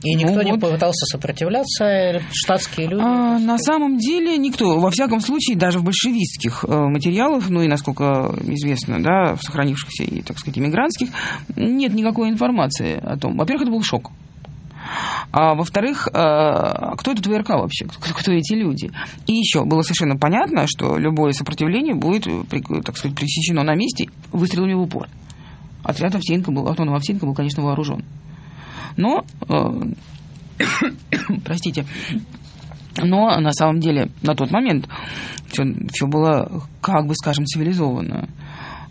Speaker 2: И никто
Speaker 3: Ну
Speaker 2: не
Speaker 3: вот.
Speaker 2: попытался сопротивляться, штатские люди.
Speaker 3: А, на самом деле никто, во всяком случае, даже в большевистских э, материалах, ну и насколько известно, да, в сохранившихся и, так сказать, иммигрантских, нет никакой информации о том. Во-первых, это был шок. А во-вторых, э, кто этот ВРК вообще? Кто, эти люди? И еще было совершенно понятно, что любое сопротивление будет, э, так сказать, пресечено на месте выстрелами в упор. Отряд Овсеенко был, Антонов Овсеенко был, конечно, вооружен. Но, э, (coughs) простите, но на самом деле на тот момент все, было, как бы скажем, цивилизованно.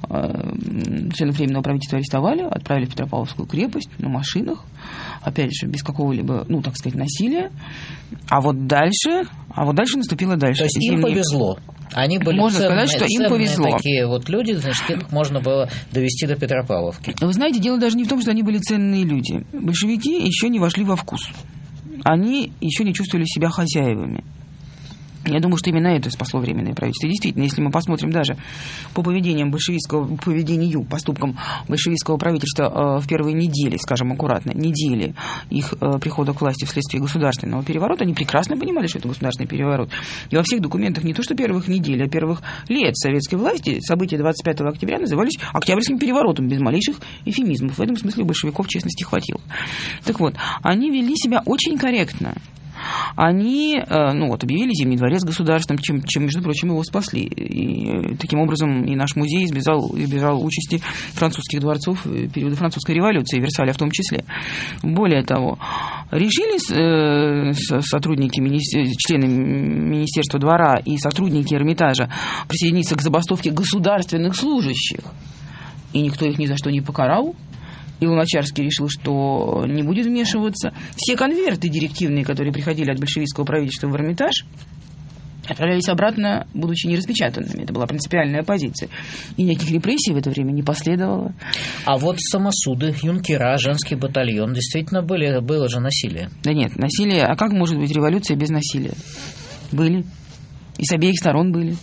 Speaker 3: Э, Членов Временного правительства арестовали, отправили в Петропавловскую крепость на машинах, опять же, без какого-либо, ну, так сказать, насилия. А вот дальше, а вот дальше наступило дальше.
Speaker 2: То есть им повезло. Они были
Speaker 3: Можно
Speaker 2: ценные,
Speaker 3: сказать, что им повезло.
Speaker 2: такие вот люди, значит, их можно было довести до Петропавловки.
Speaker 3: Вы знаете, дело даже не в том, что они были ценные люди. Большевики еще не вошли во вкус. Они еще не чувствовали себя хозяевами. Я думаю, что именно это спасло Временное правительство. Действительно, если мы посмотрим даже по поведениям большевистского, поведению, поступкам большевистского правительства э, в первые недели, скажем аккуратно, недели их э, прихода к власти вследствие государственного переворота, они прекрасно понимали, что это государственный переворот. И во всех документах не то, что первых недель, а первых лет советской власти события 25 октября назывались Октябрьским переворотом без малейших эфемизмов. В этом смысле большевиков честности хватило. Так вот, они вели себя очень корректно они, э, ну вот, объявили Зимний дворец государственным, чем, чем, между прочим, его спасли. И э, таким образом и наш музей избежал, избежал участи французских дворцов э, периода французской революции, Версаля в том числе. Более того, решили сотрудники, члены Министерства двора и сотрудники Эрмитажа присоединиться к забастовке государственных служащих. И никто их ни за что не покарал. И Луначарский решил, что не будет вмешиваться. Все конверты директивные, которые приходили от большевистского правительства в Эрмитаж, отправлялись обратно, будучи не распечатанными. Это была принципиальная позиция. И никаких репрессий в это время не последовало.
Speaker 2: А вот самосуды, юнкера, женский батальон, действительно были, было же насилие?
Speaker 3: Да нет, насилие... А как может быть революция без насилия? Были. И с обеих сторон были.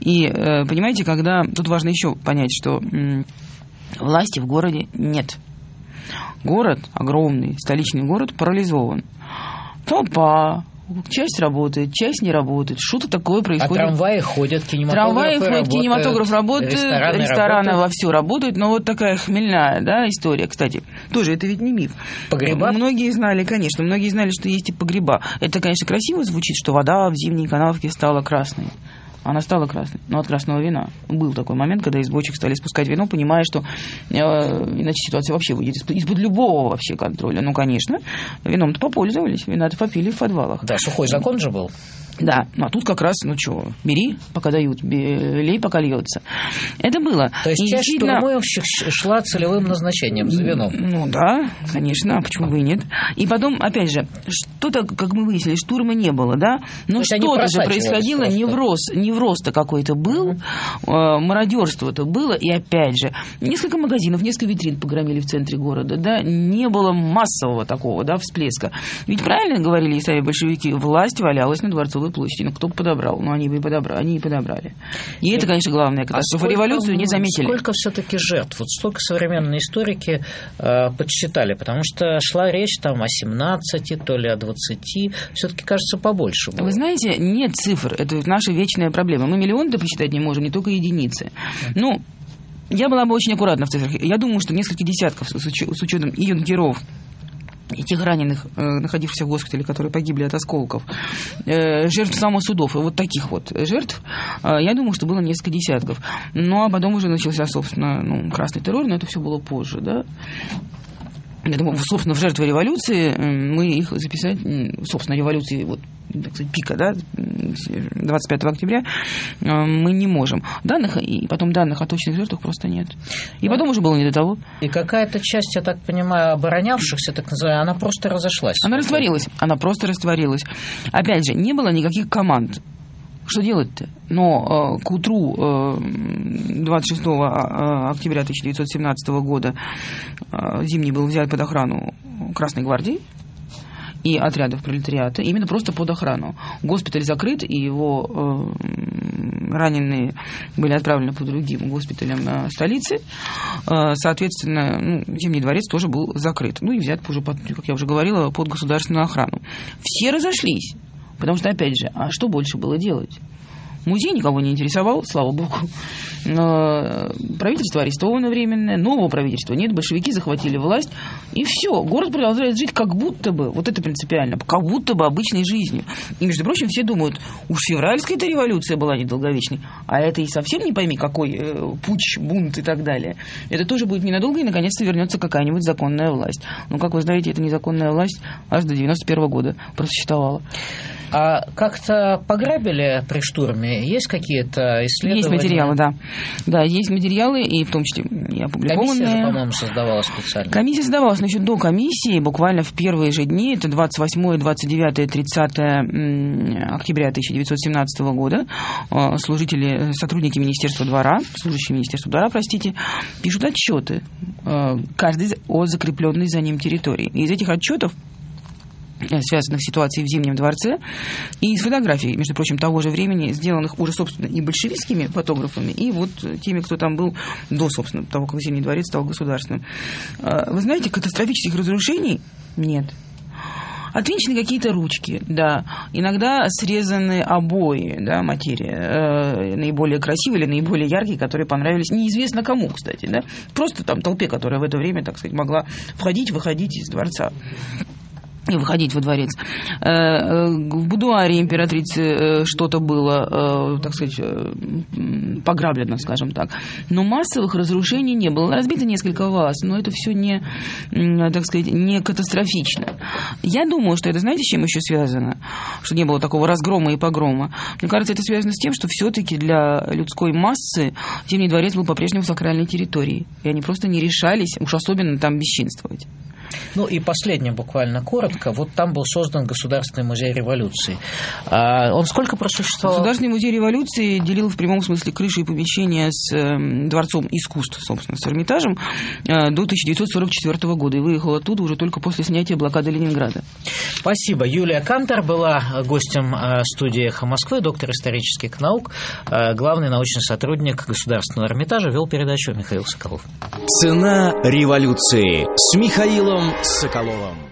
Speaker 3: И, э, понимаете, когда... Тут важно еще понять, что власти в городе нет. Город огромный, столичный город парализован. Толпа, Часть работает, часть не работает. Что-то такое происходит.
Speaker 2: А трамваи ходят, кинематограф
Speaker 3: Трамваи ходят, работают, кинематограф работает, рестораны, рестораны работают. вовсю работают. Но вот такая хмельная да, история, кстати. Тоже это ведь не миф.
Speaker 2: Погреба?
Speaker 3: Многие знали, конечно, многие знали, что есть и погреба. Это, конечно, красиво звучит, что вода в зимней канавке стала красной она стала красной, но от красного вина. Был такой момент, когда из бочек стали спускать вино, понимая, что э, иначе ситуация вообще выйдет из-под любого вообще контроля. Ну, конечно, вином-то попользовались, вина-то попили в подвалах.
Speaker 2: Да, сухой закон же был.
Speaker 3: Да, ну а тут как раз, ну что, бери, пока дают, лей, пока льется. Это было.
Speaker 2: То есть и часть действительно... штурмующих шла целевым назначением за вином.
Speaker 3: Ну да, конечно, а почему бы и нет. И потом, опять же, что-то, как мы выяснили, штурма не было, да? Но что-то же происходило, просто. невроз, невроз-то какой-то был, mm-hmm. мародерство-то было, и опять же, несколько магазинов, несколько витрин погромили в центре города, да, не было массового такого, да, всплеска. Ведь правильно говорили сами большевики, власть валялась на дворцовой Круглой площади. Ну, кто бы подобрал? Ну, они бы и подобрали. Они и подобрали. И это, конечно, главное катастрофа. А Революцию не заметили.
Speaker 2: Сколько все-таки жертв? Вот столько современные историки э, подсчитали, потому что шла речь там о 17, то ли о 20. Все-таки, кажется, побольше было.
Speaker 3: Вы знаете, нет цифр. Это наша вечная проблема. Мы миллионы-то посчитать не можем, не только единицы. Ну, я была бы очень аккуратна в цифрах. Я думаю, что несколько десятков с учетом и юнкеров, и тех раненых, э, находившихся в госпитале, которые погибли от осколков, э, жертв самосудов, вот таких вот жертв, э, я думаю, что было несколько десятков. Ну, а потом уже начался, собственно, ну, красный террор, но это все было позже, да. Я думаю, собственно, в жертвы революции мы их записать, собственно, революции вот так сказать, пика, да, 25 октября, мы не можем. Данных, и потом данных о точных жертвах просто нет. И потом уже было не до того.
Speaker 2: И какая-то часть, я так понимаю, оборонявшихся, так называемая, она просто разошлась.
Speaker 3: Она растворилась, она просто растворилась. Опять же, не было никаких команд. Что делать-то? Но э, к утру э, 26 э, октября 1917 года э, Зимний был взят под охрану Красной гвардии, и отрядов пролетариата, именно просто под охрану. Госпиталь закрыт, и его э, раненые были отправлены по другим госпиталям э, столицы. Э, соответственно, ну, Зимний дворец тоже был закрыт. Ну и взят уже, под, как я уже говорила, под государственную охрану. Все разошлись. Потому что, опять же, а что больше было делать? Музей никого не интересовал, слава богу. Правительство арестовано временное, нового правительства нет, большевики захватили власть, и все. Город продолжает жить как будто бы, вот это принципиально, как будто бы обычной жизнью. И, между прочим, все думают, уж февральская-то революция была недолговечной, а это и совсем не пойми, какой э, путь, бунт и так далее. Это тоже будет ненадолго, и наконец-то вернется какая-нибудь законная власть. Но, как вы знаете, эта незаконная власть аж до 91 -го года просуществовала.
Speaker 2: А как-то пограбили при штурме? Есть какие-то исследования?
Speaker 3: Есть материалы, да. Да, есть материалы, и в том числе и опубликованные.
Speaker 2: Комиссия же, по-моему, создавалась специально.
Speaker 3: Комиссия создавалась, но еще до комиссии, буквально в первые же дни, это 28, 29, 30 октября 1917 года, э, служители, сотрудники Министерства двора, служащие Министерства двора, простите, пишут отчеты, э, каждый о закрепленной за ним территории. И из этих отчетов связанных с ситуацией в Зимнем дворце, и из фотографий, между прочим, того же времени, сделанных уже, собственно, и большевистскими фотографами, и вот теми, кто там был до, собственно, того, как Зимний дворец стал государственным. А, вы знаете, катастрофических разрушений нет. Отвинчены какие-то ручки, да. Иногда срезаны обои, да, материя. Э, наиболее красивые или наиболее яркие, которые понравились неизвестно кому, кстати, да. Просто там толпе, которая в это время, так сказать, могла входить, выходить из дворца выходить во дворец. Э, э, в будуаре императрицы э, что-то было, так сказать, пограблено, скажем так. Но массовых разрушений не было. Разбито несколько ваз, но это все не, так сказать, не катастрофично. Я думаю, что это, знаете, с чем еще связано? Что не было такого разгрома и погрома. Мне кажется, это связано с тем, что все-таки для людской массы Зимний дворец был по-прежнему сакральной территорией. И они просто не решались, уж особенно там бесчинствовать.
Speaker 2: Ну и последнее буквально коротко. Вот там был создан Государственный музей революции. А он сколько просуществовал?
Speaker 3: Государственный музей революции делил в прямом смысле крыши и помещения с э, Дворцом искусств, собственно, с Эрмитажем э, до 1944 года и выехал оттуда уже только после снятия блокады Ленинграда.
Speaker 2: Спасибо. Юлия Кантер была гостем э, студии «Эхо Москвы», доктор исторических наук, э, главный научный сотрудник Государственного Эрмитажа, вел передачу Михаил Соколов.
Speaker 1: Цена революции с Михаилом Соколовым.